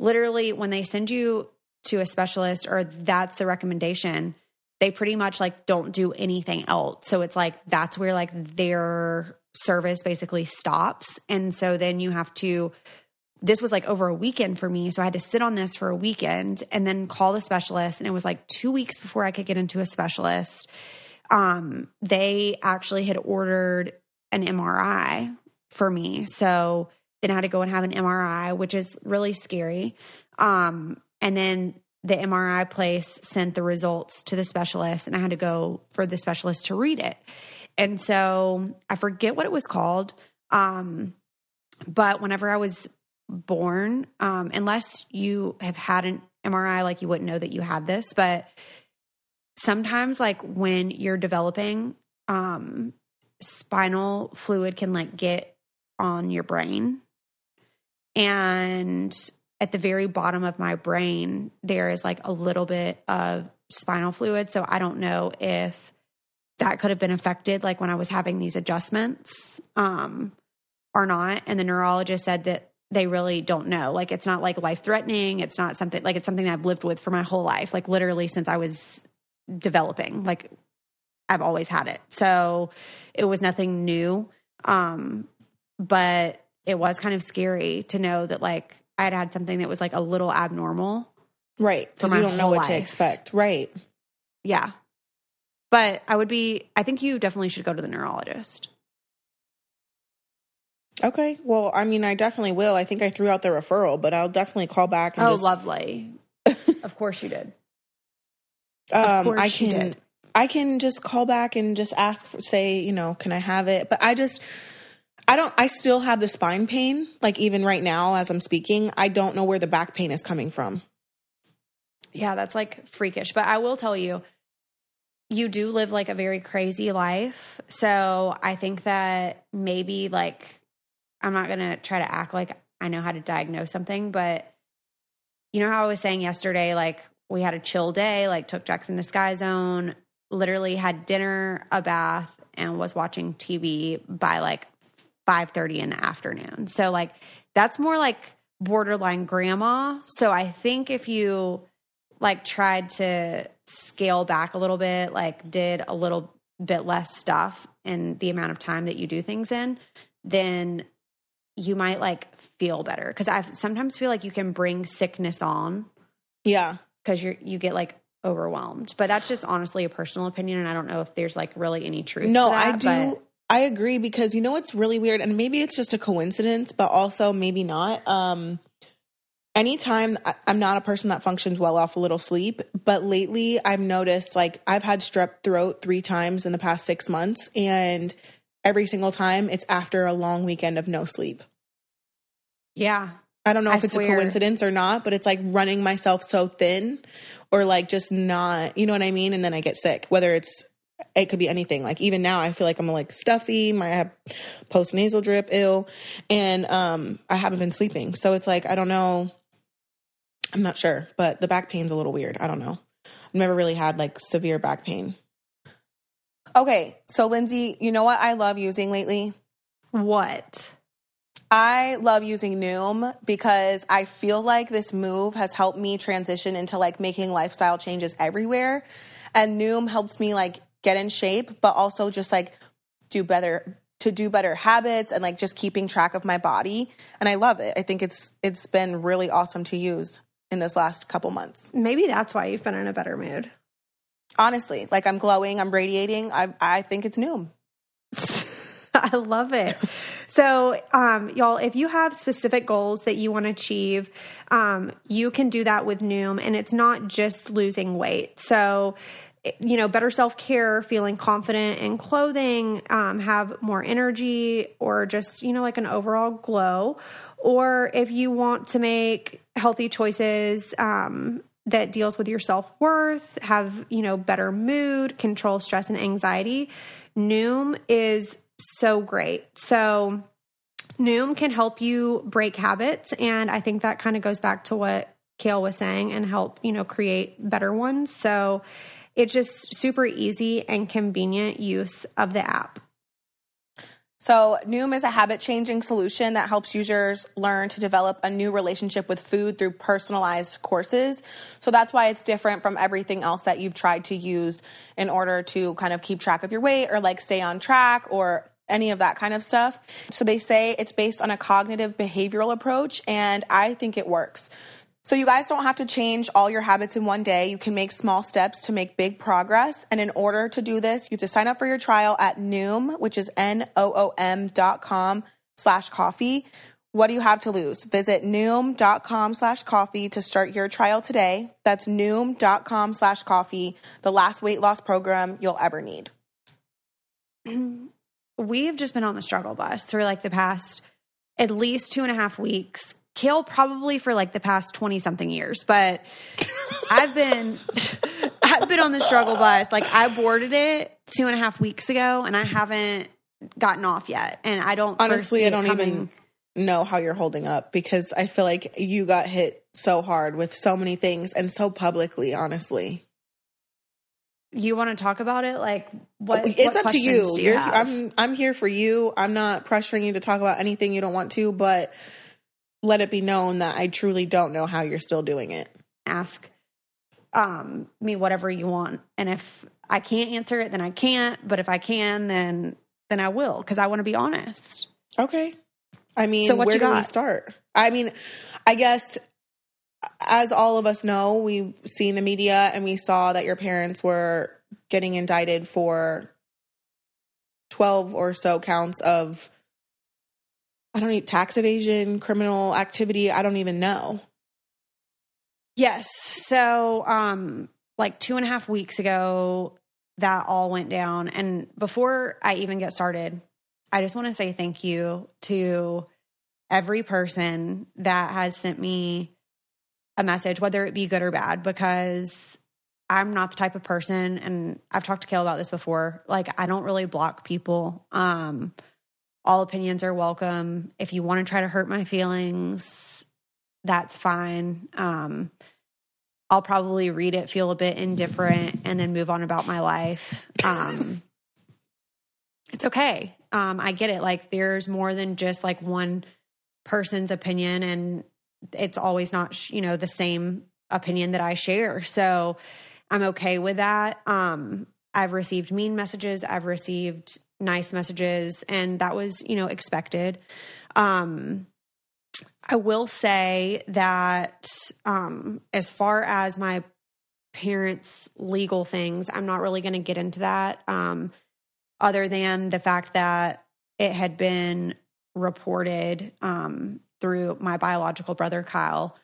literally when they send you to a specialist or that's the recommendation, they pretty much like don't do anything else. So it's like that's where like their service basically stops. And so then you have to this was like over a weekend for me. So I had to sit on this for a weekend and then call the specialist. And it was like two weeks before I could get into a specialist. Um, they actually had ordered an MRI for me. So then I had to go and have an MRI, which is really scary. Um, and then the MRI place sent the results to the specialist, and I had to go for the specialist to read it. And so I forget what it was called. Um, but whenever I was born, um, unless you have had an MRI, like you wouldn't know that you had this, but sometimes, like when you're developing, um, spinal fluid can like get on your brain. And at the very bottom of my brain, there is like a little bit of spinal fluid. So I don't know if that could have been affected, like when I was having these adjustments um, or not. And the neurologist said that they really don't know. Like it's not like life threatening. It's not something like it's something that I've lived with for my whole life, like literally since I was developing. Like I've always had it. So it was nothing new. Um, but it was kind of scary to know that like I had had something that was like a little abnormal. Right. Because you don't know what to expect. Right. Yeah. But I would be, I think you definitely should go to the neurologist. Okay. Well, I mean, I definitely will. I think I threw out the referral, but I'll definitely call back and Oh, just, lovely. of course you did. um, course I can did. I can just call back and just ask for, say, you know, can I have it? But I just I don't I still have the spine pain like even right now as I'm speaking. I don't know where the back pain is coming from. Yeah, that's like freakish. But I will tell you, you do live like a very crazy life. So I think that maybe like, I'm not going to try to act like I know how to diagnose something, but you know how I was saying yesterday, like we had a chill day, like took Jackson to Sky Zone, literally had dinner, a bath, and was watching TV by like 5:30 in the afternoon. So like that's more like borderline grandma. So I think if you like tried to scale back a little bit, like did a little bit less stuff in the amount of time that you do things in, then you might like feel better because I sometimes feel like you can bring sickness on Yeah. because you're you get like overwhelmed. But that's just honestly a personal opinion, and I don't know if there's like really any truth. No, to I do. but- I agree because you know what's really weird, and maybe it's just a coincidence, but also maybe not. Um, anytime I- I'm not a person that functions well off a little sleep, but lately I've noticed like I've had strep throat three times in the past six months, and every single time it's after a long weekend of no sleep. yeah, I don't know I if it's swear. a coincidence or not, but it's like running myself so thin or like just not, you know what I mean? And then I get sick, whether it's, it could be anything. Like even now I feel like I'm like stuffy, my I have post nasal drip ill and um I haven't been sleeping. So it's like I don't know. I'm not sure, but the back pain's a little weird. I don't know. I've never really had like severe back pain. Okay, so Lindsie, you know what I love using lately? what? I love using Noom because I feel like this move has helped me transition into like making lifestyle changes everywhere. And Noom helps me like get in shape, but also just like do better to do better habits and like just keeping track of my body. And I love it. I think it's it's been really awesome to use in this last couple months. Maybe that's why you've been in a better mood. Honestly, like I'm glowing, I'm radiating. I I think it's Noom. I love it. So, um, y'all, if you have specific goals that you want to achieve, um, you can do that with Noom, and it's not just losing weight. So, you know, better self care, feeling confident in clothing, um, have more energy, or just, you know, like an overall glow. Or if you want to make healthy choices, um, that deals with your self-worth, have, you know, better mood, control stress and anxiety, Noom is so great. So Noom can help you break habits and I think that kind of goes back to what Kail was saying and help, you know, create better ones. So it's just super easy and convenient use of the app. So, Noom is a habit changing solution that helps users learn to develop a new relationship with food through personalized courses. So, that's why it's different from everything else that you've tried to use in order to kind of keep track of your weight or like stay on track or any of that kind of stuff. So, they say it's based on a cognitive behavioral approach, and I think it works. So, you guys don't have to change all your habits in one day. You can make small steps to make big progress. And in order to do this, you have to sign up for your trial at Noom, which is N O O M dot com slash coffee. What do you have to lose? Visit Noom.com slash coffee to start your trial today. That's Noom.com slash coffee, the last weight loss program you'll ever need. We've just been on the struggle bus for like the past at least two and a half weeks Kail probably for like the past 20 something years, but I've been I've been on the struggle bus. Like I boarded it two and a half weeks ago and I haven't gotten off yet. And I don't honestly I don't coming, even know how you're holding up because I feel like you got hit so hard with so many things and so publicly, honestly. You want to talk about it? Like what? Oh, it's what up to you. you I'm I'm here for you. I'm not pressuring you to talk about anything you don't want to, but let it be known that I truly don't know how you're still doing it. Ask um, me whatever you want, and if I can't answer it, then I can't. But if I can, then then I will because I want to be honest. Okay. I mean, so what where do got? we start? I mean, I guess as all of us know, we've seen the media and we saw that your parents were getting indicted for 12 or so counts of I don't need tax evasion, criminal activity. I don't even know. Yes. So, um, like two and a half weeks ago, that all went down. And before I even get started, I just want to say thank you to every person that has sent me a message, whether it be good or bad, because I'm not the type of person, and I've talked to Kail about this before. Like, I don't really block people. Um, all opinions are welcome. If you want to try to hurt my feelings, that's fine. Um, I'll probably read it, feel a bit indifferent, and then move on about my life. Um, it's okay. Um, I get it. Like, there's more than just like one person's opinion, and it's always not, you know, the same opinion that I share. So I'm okay with that. Um, I've received mean messages. I've received nice messages and that was you know expected. Um i will say that um as far as my parents legal things i'm not really going to get into that um other than the fact that it had been reported um through my biological brother Kyle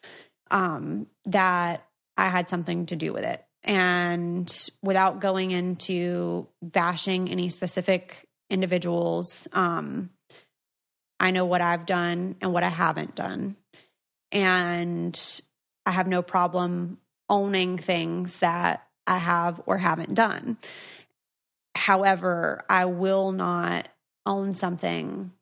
um that I had something to do with it. And without going into bashing any specific individuals. Um, I know what I've done and what I haven't done. And I have no problem owning things that I have or haven't done. However, I will not own something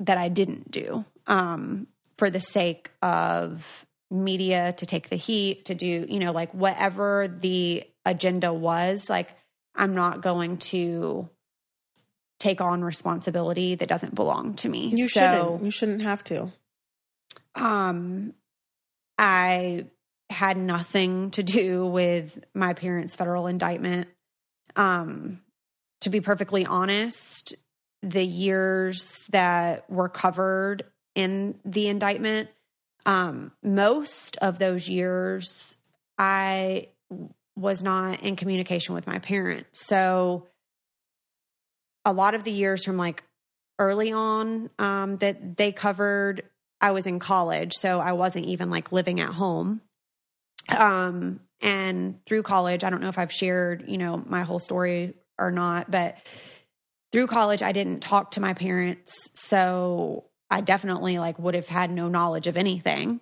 that I didn't do um, for the sake of media to take the heat, to do, you know, like whatever the agenda was, like I'm not going to take on responsibility that doesn't belong to me. You so, shouldn't. You shouldn't have to. Um, I had nothing to do with my parents' federal indictment. Um, to be perfectly honest, the years that were covered in the indictment, um, most of those years, I was not in communication with my parents. So a lot of the years from like early on um, that they covered, I was in college, so I wasn't even like living at home. Um, and through college, I don't know if I've shared, you know, my whole story or not, but through college, I didn't talk to my parents, so I definitely like would have had no knowledge of anything.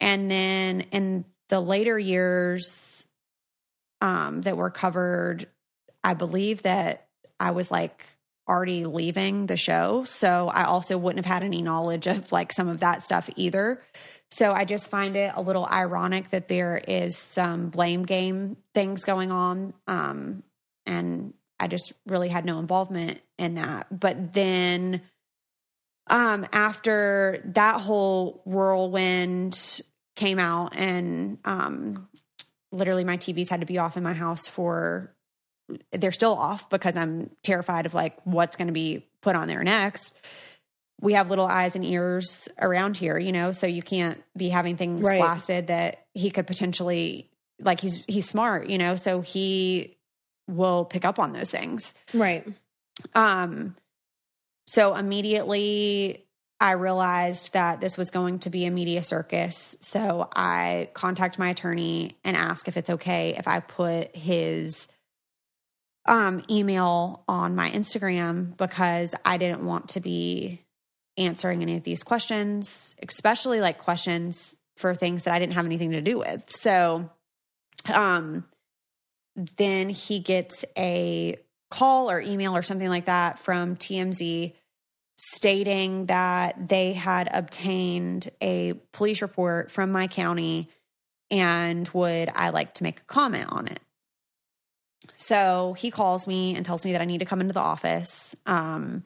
And then in the later years um, that were covered, I believe that I was like already leaving the show. So I also wouldn't have had any knowledge of like some of that stuff either. So I just find it a little ironic that there is some blame game things going on. Um, and I just really had no involvement in that. But then um, after that whole whirlwind came out and um, literally my TVs had to be off in my house for they're still off because I'm terrified of like what's going to be put on there next we have little eyes and ears around here, you know, so you can't be having things right. blasted that he could potentially like he's he's smart, you know, so he will pick up on those things. Right. Um so immediately I realized that this was going to be a media circus. So I contact my attorney and ask if it's okay if I put his um, email on my Instagram because I didn't want to be answering any of these questions, especially like questions for things that I didn't have anything to do with. So, um, then he gets a call or email or something like that from TMZ stating that they had obtained a police report from my county and would I like to make a comment on it. So he calls me and tells me that I need to come into the office. Um,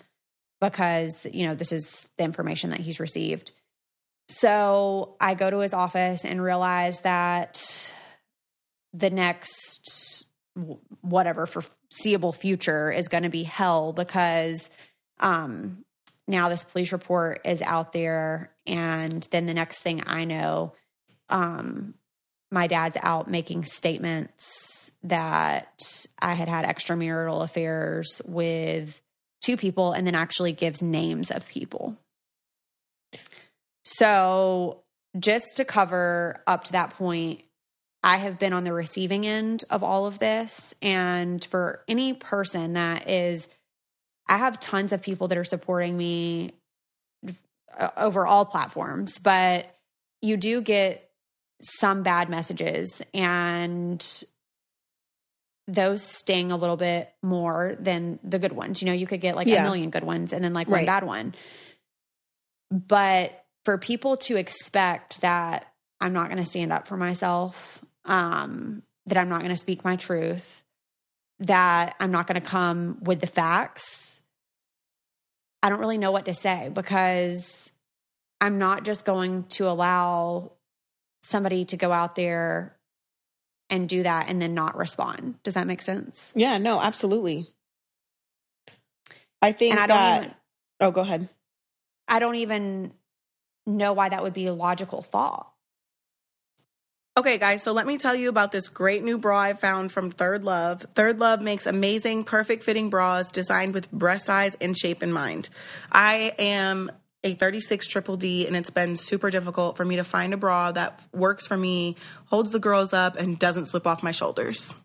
because, you know, this is the information that he's received. So I go to his office and realize that the next whatever foreseeable future is going to be hell because um, now this police report is out there. And then the next thing I know, um, my dad's out making statements that I had had extramarital affairs with two people and then actually gives names of people. So, just to cover up to that point, I have been on the receiving end of all of this. And for any person that is, I have tons of people that are supporting me uh, over all platforms, but you do get some bad messages. And those sting a little bit more than the good ones. You know, you could get like yeah. a million good ones and then like right. one bad one. But for people to expect that I'm not going to stand up for myself, um, that I'm not going to speak my truth, that I'm not going to come with the facts, I don't really know what to say because I'm not just going to allow somebody to go out there and do that and then not respond. Does that make sense? Yeah, no, absolutely. I think and I that, don't even, Oh, go ahead. I don't even know why that would be a logical thought. Okay, guys, so let me tell you about this great new bra I found from Third Love. Third Love makes amazing, perfect fitting bras designed with breast size and shape in mind. I am a 36 triple D, and it's been super difficult for me to find a bra that works for me, holds the girls up, and doesn't slip off my shoulders.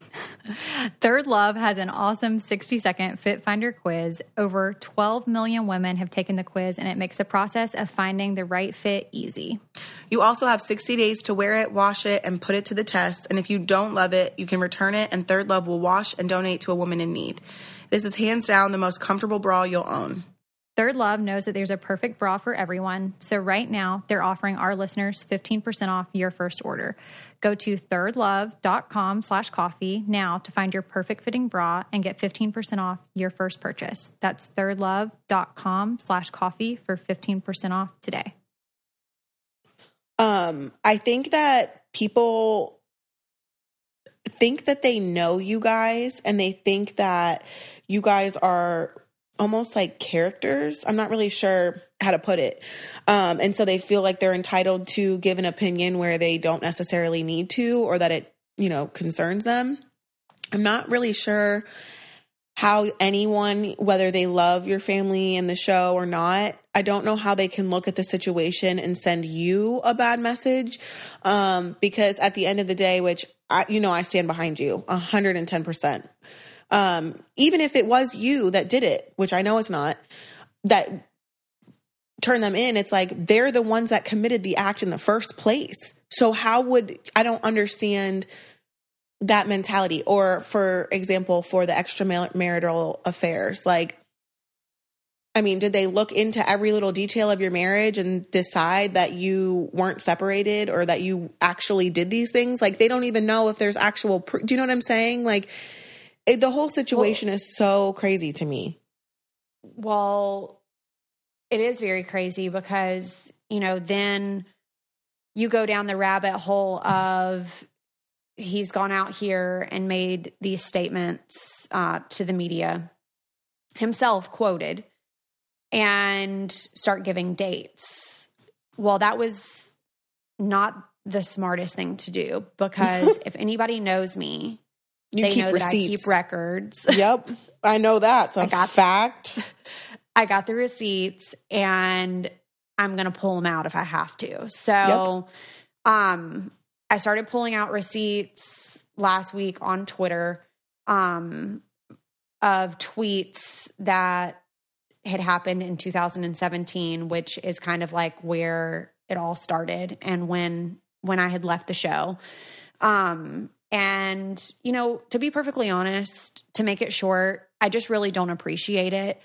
Third Love has an awesome 60 second fit finder quiz. Over 12 million women have taken the quiz, and it makes the process of finding the right fit easy. You also have 60 days to wear it, wash it, and put it to the test. And if you don't love it, you can return it, and Third Love will wash and donate to a woman in need. This is hands down the most comfortable bra you'll own. Third Love knows that there's a perfect bra for everyone. So right now, they're offering our listeners 15% off your first order. Go to thirdlove.com slash coffee now to find your perfect fitting bra and get 15% off your first purchase. That's thirdlove.com slash coffee for 15% off today. Um, I think that people think that they know you guys and they think that you guys are almost like characters. I'm not really sure how to put it. Um, and so they feel like they're entitled to give an opinion where they don't necessarily need to or that it, you know, concerns them. I'm not really sure how anyone, whether they love your family and the show or not, I don't know how they can look at the situation and send you a bad message. Um, because at the end of the day, which I, you know, I stand behind you 110% um, even if it was you that did it, which I know it's not, that turn them in, it's like they're the ones that committed the act in the first place. So how would I don't understand that mentality or for example for the extramarital affairs like I mean, did they look into every little detail of your marriage and decide that you weren't separated or that you actually did these things? Like, they don't even know if there's actual. Pr- Do you know what I'm saying? Like, it, the whole situation well, is so crazy to me. Well, it is very crazy because, you know, then you go down the rabbit hole of he's gone out here and made these statements uh, to the media himself quoted and start giving dates. Well, that was not the smartest thing to do because if anybody knows me, you they know receipts. that I keep records. Yep. I know that. A I got, fact. I got the receipts and I'm going to pull them out if I have to. So, yep. um, I started pulling out receipts last week on Twitter um, of tweets that had happened in 2017, which is kind of like where it all started and when when I had left the show. Um and you know, to be perfectly honest, to make it short, I just really don't appreciate it.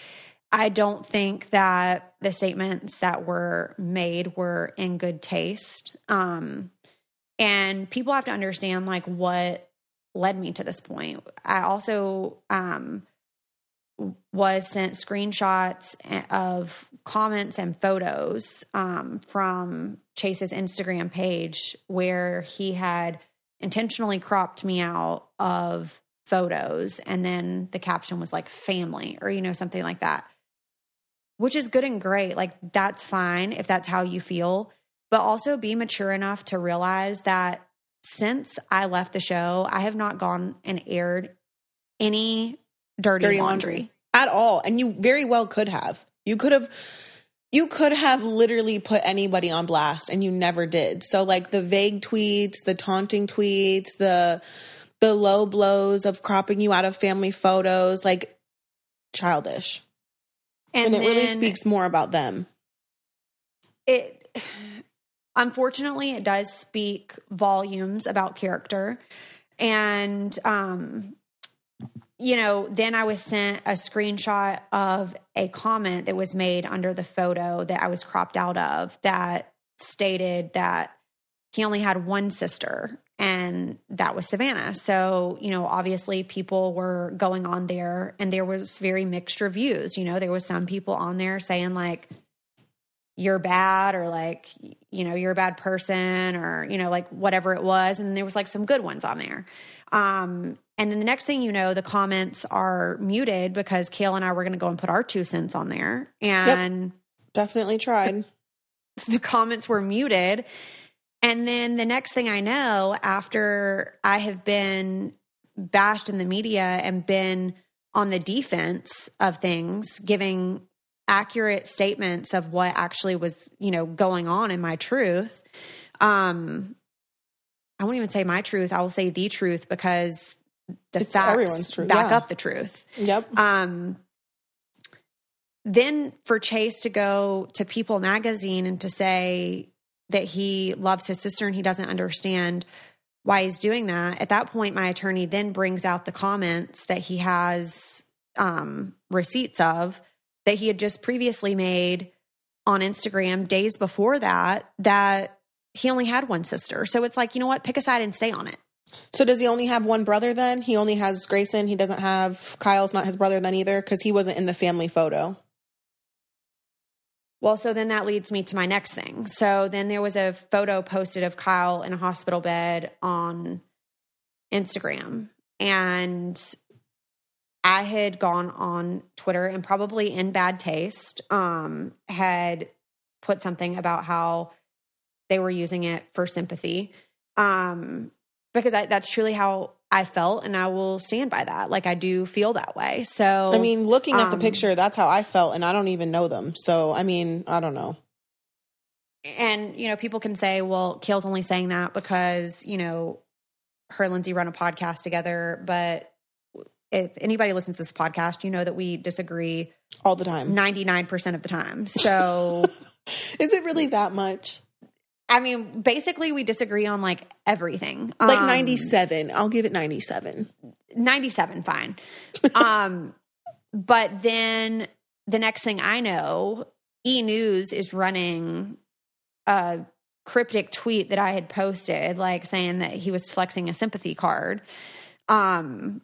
I don't think that the statements that were made were in good taste. Um and people have to understand like what led me to this point. I also um was sent screenshots of comments and photos um, from Chase's Instagram page where he had intentionally cropped me out of photos and then the caption was like family or you know something like that which is good and great like that's fine if that's how you feel but also be mature enough to realize that since I left the show I have not gone and aired any dirty, dirty laundry. laundry at all. And you very well could have. You could have you could have literally put anybody on blast and you never did. So like the vague tweets, the taunting tweets, the the low blows of cropping you out of family photos, like childish. And, and it really speaks more about them. It unfortunately it does speak volumes about character and um you know, then I was sent a screenshot of a comment that was made under the photo that I was cropped out of that stated that he only had one sister and that was Savannah. So, you know, obviously people were going on there and there was very mixed reviews. You know, there was some people on there saying like you're bad or like you know, you're a bad person or you know, like whatever it was and there was like some good ones on there. Um and then the next thing you know, the comments are muted because Kail and I were going to go and put our two cents on there. And yep, definitely tried. The, the comments were muted. And then the next thing I know, after I have been bashed in the media and been on the defense of things, giving accurate statements of what actually was, you know, going on in my truth. Um, I won't even say my truth. I will say the truth because the it's facts back yeah. up the truth. Yep. Um, then for Chase to go to People magazine and to say that he loves his sister and he doesn't understand why he's doing that. At that point, my attorney then brings out the comments that he has um, receipts of that he had just previously made on Instagram days before that, that he only had one sister. So it's like, you know what? Pick a side and stay on it. So does he only have one brother then? He only has Grayson. He doesn't have Kyle's not his brother then either because he wasn't in the family photo. Well, so then that leads me to my next thing. So then there was a photo posted of Kyle in a hospital bed on Instagram. And I had gone on Twitter and probably in bad taste, um, had put something about how they were using it for sympathy. Um, because I, that's truly how I felt, and I will stand by that. Like I do feel that way. So I mean, looking at um, the picture, that's how I felt, and I don't even know them. So I mean, I don't know. And you know, people can say, "Well, Kail's only saying that because you know her and Lindsie run a podcast together." But if anybody listens to this podcast, you know that we disagree all the time, ninety nine percent of the time. So Is it really that much? I mean, basically, we disagree on like everything. Like Um, 97. I'll give it 97. 97 fine um but then the next thing i know e news is running a cryptic tweet that i had posted like saying that he was flexing a sympathy card um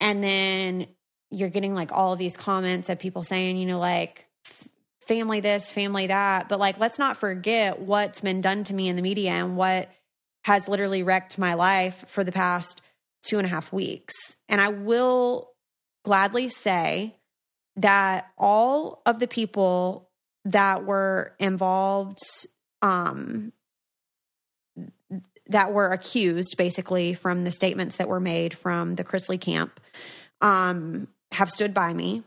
and then you're getting like all of these comments of people saying you know like family this family that but like let's not forget what's been done to me in the media and what has literally wrecked my life for the past two and a half weeks. And I will gladly say that all of the people that were involved, um, that were accused basically from the statements that were made from the Chrisley camp, um, have stood by me.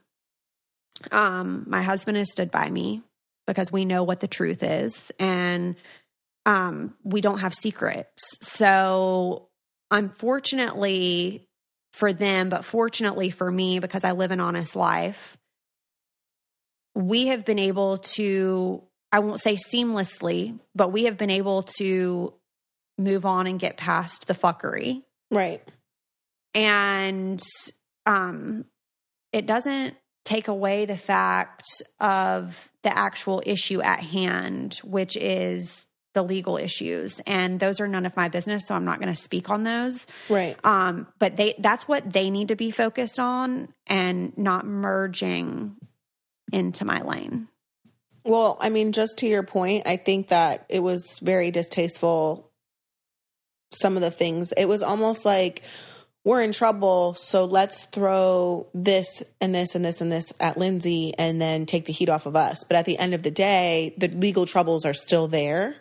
Um, my husband has stood by me because we know what the truth is and um, we don't have secrets. So unfortunately for them, but fortunately for me, because I live an honest life, we have been able to, I won't say seamlessly, but we have been able to move on and get past the fuckery. Right. And um, it doesn't take away the fact of the actual issue at hand, which is the legal issues and those are none of my business so i'm not going to speak on those Right. um but they that's what they need to be focused on and not merging into my lane Well, I mean, just to your point, I think that it was very distasteful. Some of the things, it was almost like we're in trouble, so let's throw this and this and this and this at Lindsie and then take the heat off of us. But at the end of the day, the legal troubles are still there.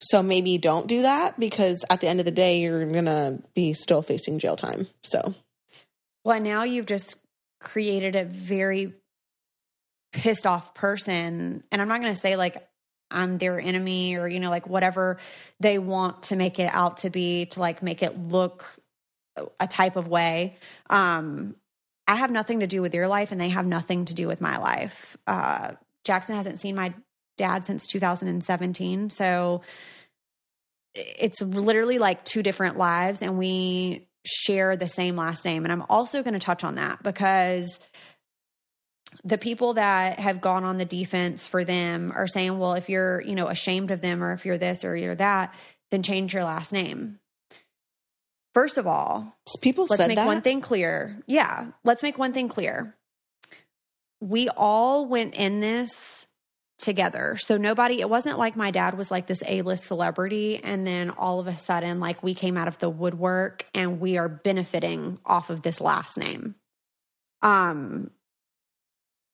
So maybe don't do that because at the end of the day, you're going to be still facing jail time. So, well now you've just created a very pissed off person and i'm not going to say like i'm their enemy or you know like whatever they want to make it out to be to like make it look a type of way. Um i have nothing to do with your life and they have nothing to do with my life. Uh jackson hasn't seen my dad since 2017 so it's literally like two different lives and we share the same last name. And i'm also going to touch on that because the people that have gone on the defense for them are saying well if you're you know ashamed of them or if you're this or you're that then change your last name first of all people let's make that. one thing clear. Yeah, let's make one thing clear. We all went in this together. So nobody, it wasn't like my dad was like this A list celebrity. And then all of a sudden, like we came out of the woodwork and we are benefiting off of this last name. Um,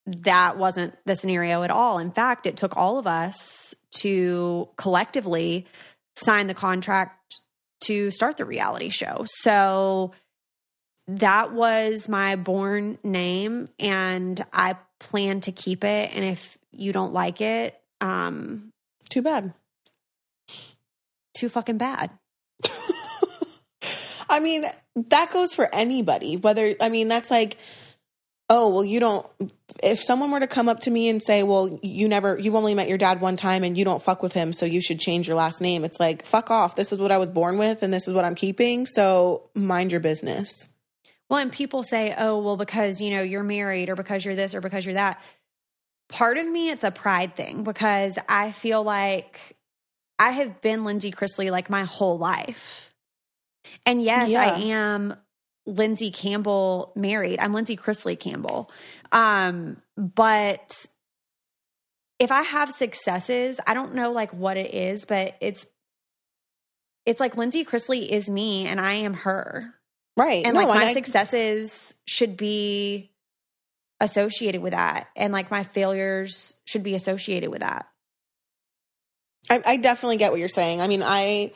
that wasn't the scenario at all. In fact, it took all of us to collectively sign the contract to start the reality show. So that was my born name and I plan to keep it. And if you don't like it, um, Too bad. too fucking bad. I mean, that goes for anybody. Whether, I mean, that's like, oh, well, you don't, if someone were to come up to me and say, well, you never, you only met your dad one time and you don't fuck with him, so you should change your last name, it's like, fuck off. This is what I was born with and this is what I'm keeping. So mind your business. Well, and people say, oh, well, because, you know, you're married or because you're this or because you're that. Part of me, it's a pride thing because I feel like I have been Lindsie Chrisley like my whole life. And yes, Yeah. I am Lindsie Campbell married. I'm Lindsie Chrisley Campbell. Um, but if I have successes, I don't know like what it is, but it's it's like Lindsie Chrisley is me and I am her Right. and No, like my I- successes should be associated with that and like my failures should be associated with that I, I definitely get what you're saying. I mean, I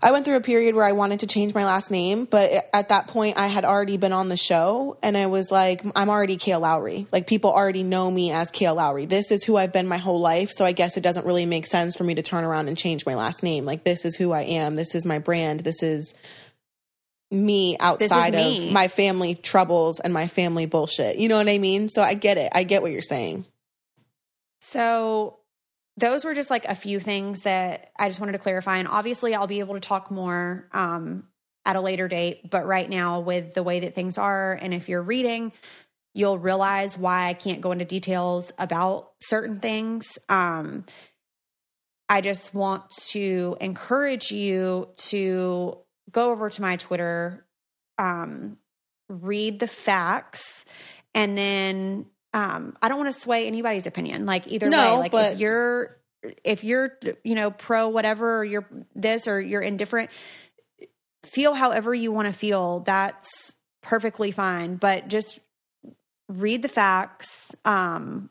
I went through a period where I wanted to change my last name, but at that point, I had already been on the show, and I was like, I'm already Kail Lowry. Like people already know me as Kail Lowry. This is who I've been my whole life. So I guess it doesn't really make sense for me to turn around and change my last name. Like this is who I am. This is my brand. This is me outside me. of my family troubles and my family bullshit. You know what I mean? So I get it. I get what you're saying. so those were just like a few things that I just wanted to clarify. And obviously, I'll be able to talk more um, at a later date. But right now, with the way that things are, and if you're reading, you'll realize why I can't go into details about certain things. Um, I just want to encourage you to go over to my Twitter, um, read the facts, and then um, I don't want to sway anybody's opinion. Like either No, way, like but- if you're if you're you know pro whatever, or you're this or you're indifferent, feel however you want to feel. That's perfectly fine. But just read the facts. Um,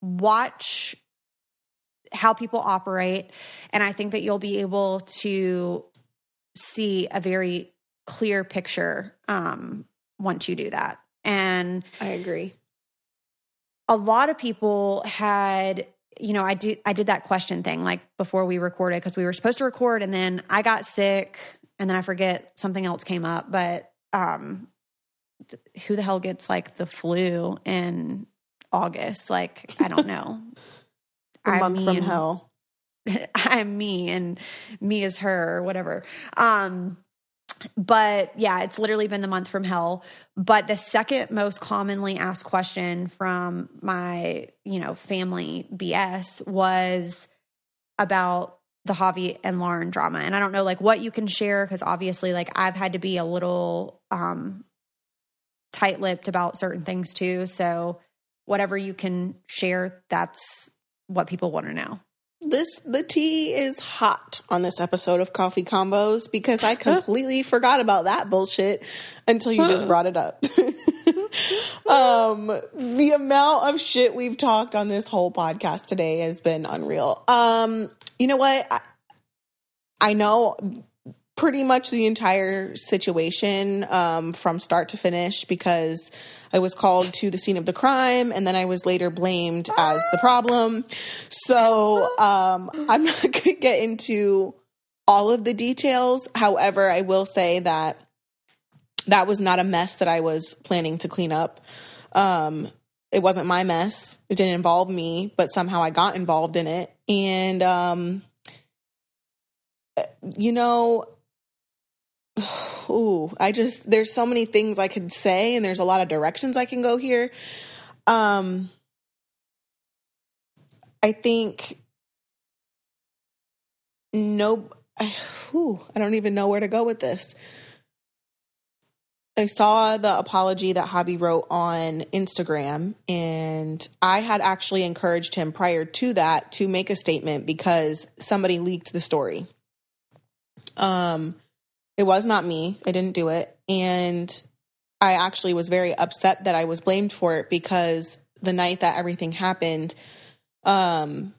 watch how people operate, and I think that you'll be able to see a very clear picture um, once you do that. And I agree. A lot of people had you know i do i did that question thing like before we recorded because we were supposed to record and then i got sick and then i forget something else came up but um th- who the hell gets like the flu in august like i don't know The I month from hell. I'm me and me is her or whatever. Um but yeah, it's literally been the month from hell. But the second most commonly asked question from my, you know, family BS was about the Javi and Lauren drama. And I don't know like what you can share because obviously like I've had to be a little um tight-lipped about certain things too. So whatever you can share, that's what people want to know. This the tea is hot on this episode of Coffee Convos because I completely forgot about that bullshit until you just brought it up. um the amount of shit we've talked on this whole podcast today has been unreal. Um you know what? I, I know pretty much the entire situation um, from start to finish because I was called to the scene of the crime and then I was later blamed as the problem. So um, I'm not going to get into all of the details. However, I will say that that was not a mess that I was planning to clean up. Um, it wasn't my mess. It didn't involve me, but somehow I got involved in it. And, um, you know, ooh, I just there's so many things I could say and there's a lot of directions I can go here. Um I think no I, whew, I don't even know where to go with this. I saw the apology that Javi wrote on Instagram, and I had actually encouraged him prior to that to make a statement because somebody leaked the story. Um, it was not me. I didn't do it. And I actually was very upset that I was blamed for it because the night that everything happened, um,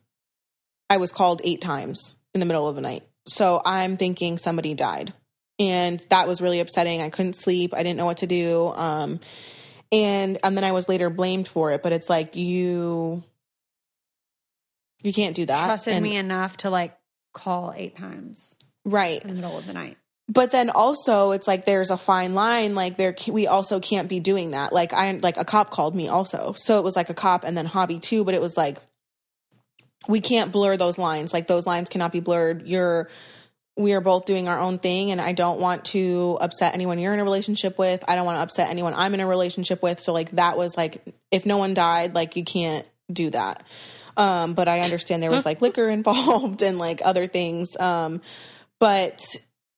I was called eight times in the middle of the night. So I'm thinking somebody died. And that was really upsetting. I couldn't sleep. I didn't know what to do. Um, and and then I was later blamed for it. But it's like you you can't do that. Trusted And- me enough to like call eight times right? in the middle of the night. But then also it's like there's a fine line like there we also can't be doing that. Like i like a cop called me also. So it was like a cop and then Javi too but it was like we can't blur those lines. Like those lines cannot be blurred. You're we are both doing our own thing and i don't want to upset anyone you're in a relationship with. I don't want to upset anyone i'm in a relationship with. So like that was like if no one died like you can't do that. Um but i understand there was like liquor involved and like other things. Um but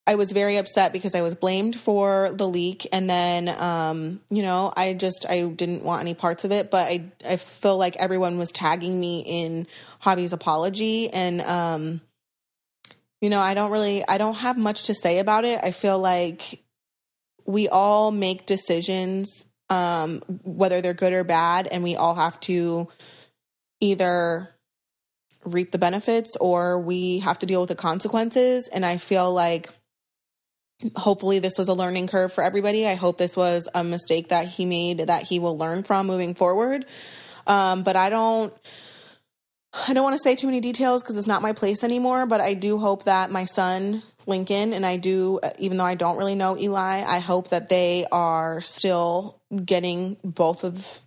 I was very upset because I was blamed for the leak. And then um you know I just I didn't want any parts of it but I I feel like everyone was tagging me in Javi's apology. And um you know I don't really I don't have much to say about it. I feel like we all make decisions um whether they're good or bad and we all have to either reap the benefits or we have to deal with the consequences. And i feel like hopefully this was a learning curve for everybody. I hope this was a mistake that he made that he will learn from moving forward. Um, but i don't i don't want to say too many details because it's not my place anymore but i do hope that my son lincoln and i do even though i don't really know eli i hope that they are still getting both of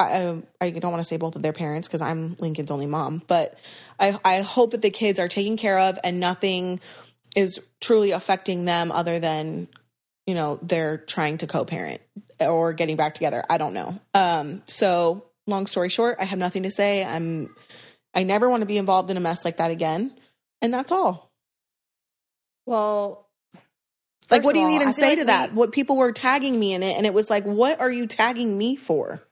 I, I don't want to say both of their parents because I'm Lincoln's only mom, but I, I hope that the kids are taken care of and nothing is truly affecting them other than, you know, they're trying to co parent or getting back together. I don't know. Um, so, long story short, I have nothing to say. I'm, I never want to be involved in a mess like that again. And that's all. Well, like, what do you all, even say like to we- that? What people were tagging me in it, and it was like, what are you tagging me for?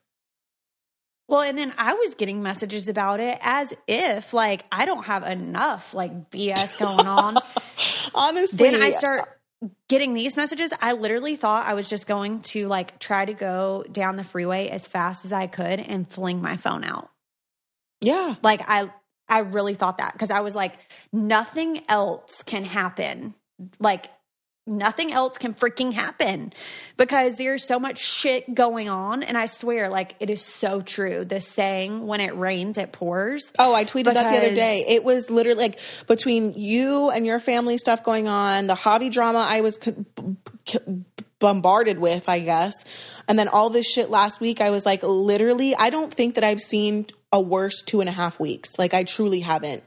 Well, and then I was getting messages about it as if like I don't have enough like BS going on. Honestly, then I start getting these messages. I literally thought I was just going to like try to go down the freeway as fast as I could and fling my phone out. yeah, Like I I really thought that because I was like nothing else can happen. Like nothing else can freaking happen because there's so much shit going on and I swear like it is so true. The saying when it rains it pours. Oh, I tweeted that the other day. It was literally like between you and your family stuff going on, the Javi drama I was c- c- bombarded with, I guess, and then all this shit last week. I was like, literally, I don't think that I've seen a worse two and a half weeks. Like, I truly haven't.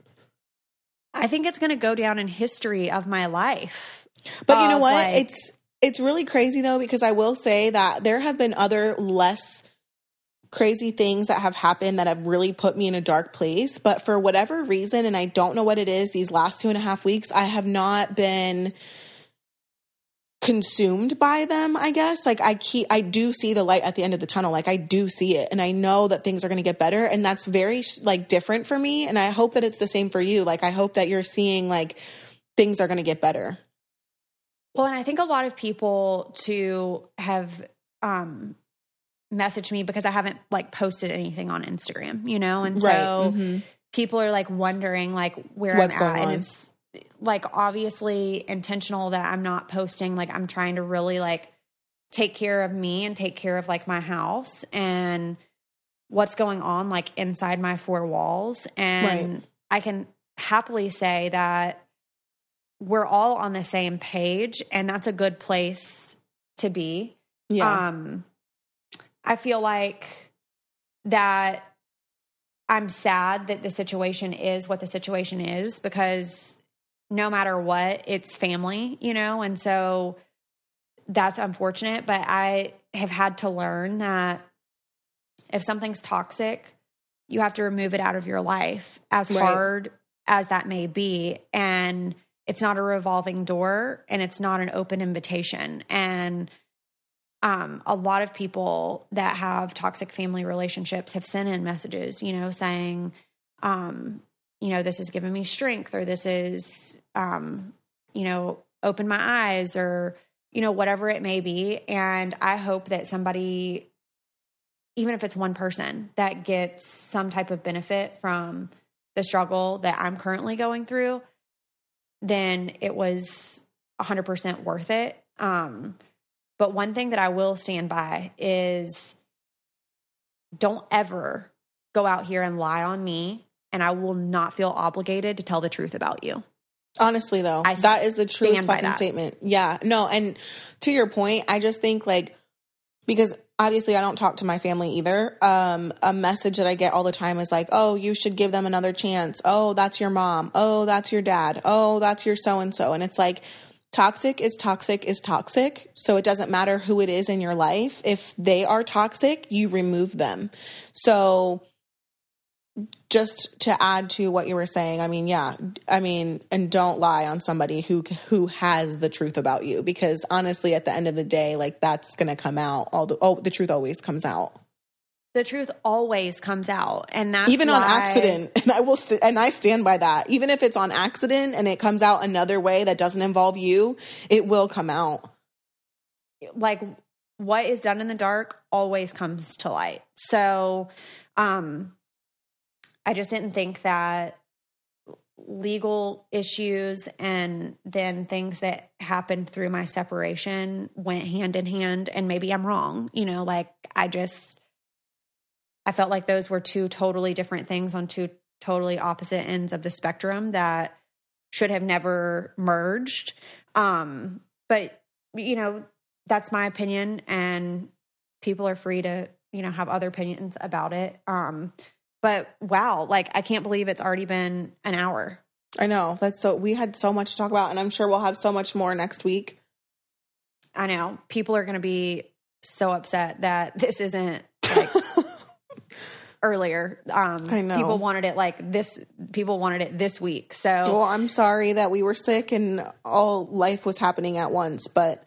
I think it's going to go down in history of my life. But you know what? like- it's it's really crazy though because I will say that there have been other less crazy things that have happened that have really put me in a dark place. But for whatever reason, and I don't know what it is, these last two and a half weeks, I have not been consumed by them i guess like i keep i do see the light at the end of the tunnel like i do see it and i know that things are going to get better and that's very like different for me and i hope that it's the same for you like i hope that you're seeing like things are going to get better Well, and I think a lot of people too have um messaged me because I haven't like posted anything on Instagram, you know? And so right mhm. people are like wondering like where What's I'm at. on. And it's like obviously intentional that I'm not posting. Like I'm trying to really like take care of me and take care of like my house and what's going on like inside my four walls. And Right. I can happily say that we're all on the same page and that's a good place to be. yeah Um, I feel like that I'm sad that the situation is what the situation is because no matter what, it's family, you know, and so that's unfortunate. But I have had to learn that if something's toxic, you have to remove it out of your life, as Right. hard as that may be. And it's not a revolving door and it's not an open invitation. And um, a lot of people that have toxic family relationships have sent in messages, you know, saying, um, you know, this has given me strength or this is, um, you know, open my eyes or, you know, whatever it may be. And I hope that somebody, even if it's one person, that gets some type of benefit from the struggle that I'm currently going through, then it was 100% worth it. Um, but one thing that I will stand by is don't ever go out here and lie on me, and I will not feel obligated to tell the truth about you. Honestly, though, I that is the truest fucking statement. Yeah, no, and to your point, I just think like because obviously I don't talk to my family either. Um, a message that I get all the time is like, "Oh, you should give them another chance." Oh, that's your mom. Oh, that's your dad. Oh, that's your so and so, and it's like toxic is toxic is toxic. So it doesn't matter who it is in your life. If they are toxic, you remove them. So just to add to what you were saying, I mean, yeah, I mean, and don't lie on somebody who who has the truth about you because honestly, at the end of the day, like that's gonna come out. All the oh, the truth always comes out, The truth always comes out, and that's even on why- accident. And I will, st- and I stand by that. Even if it's on accident and it comes out another way that doesn't involve you, it will come out. like what is done in the dark always comes to light. So um I just didn't think that legal issues and then things that happened through my separation went hand in hand and maybe I'm wrong, you know, like I just I felt like those were two totally different things on two totally opposite ends of the spectrum that should have never merged. Um but you know, that's my opinion and people are free to you know, have other opinions about it. Um, but wow, like I can't believe it's already been an hour. I know. That's so we had so much to talk about and I'm sure we'll have so much more next week. I know people are going to be so upset that this isn't like earlier. Um, I know. people wanted it like this. People wanted it this week. So Well, I'm sorry that we were sick and all life was happening at once, but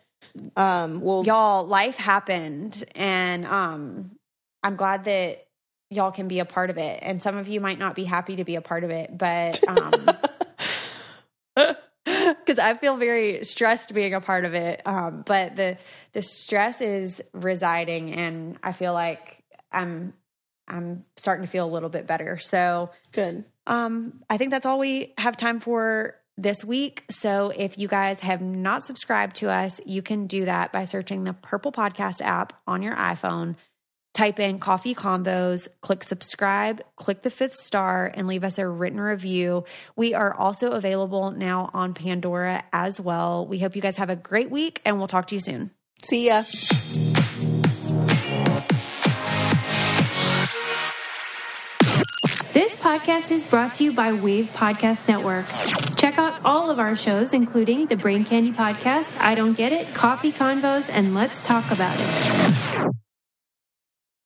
um we'll y'all, life happened, and um, I'm glad that y'all can be a part of it. And some of you might not be happy to be a part of it, but um, because I feel very stressed being a part of it. Um, but the the stress is residing, and I feel like I'm I'm starting to feel a little bit better. So good. um, I think that's all we have time for this week. So if you guys have not subscribed to us, you can do that by searching the Apple Podcast app on your iPhone. Type in coffee convos, click subscribe, click the fifth star, and leave us a written review. We are also available now on Pandora as well. We hope you guys have a great week, and we'll talk to you soon. See ya. This podcast is brought to you by Wave Podcast Network. Check out all of our shows, including the Brain Candy Podcast, I Don't Get It, Coffee Convos, and Let's Talk About It.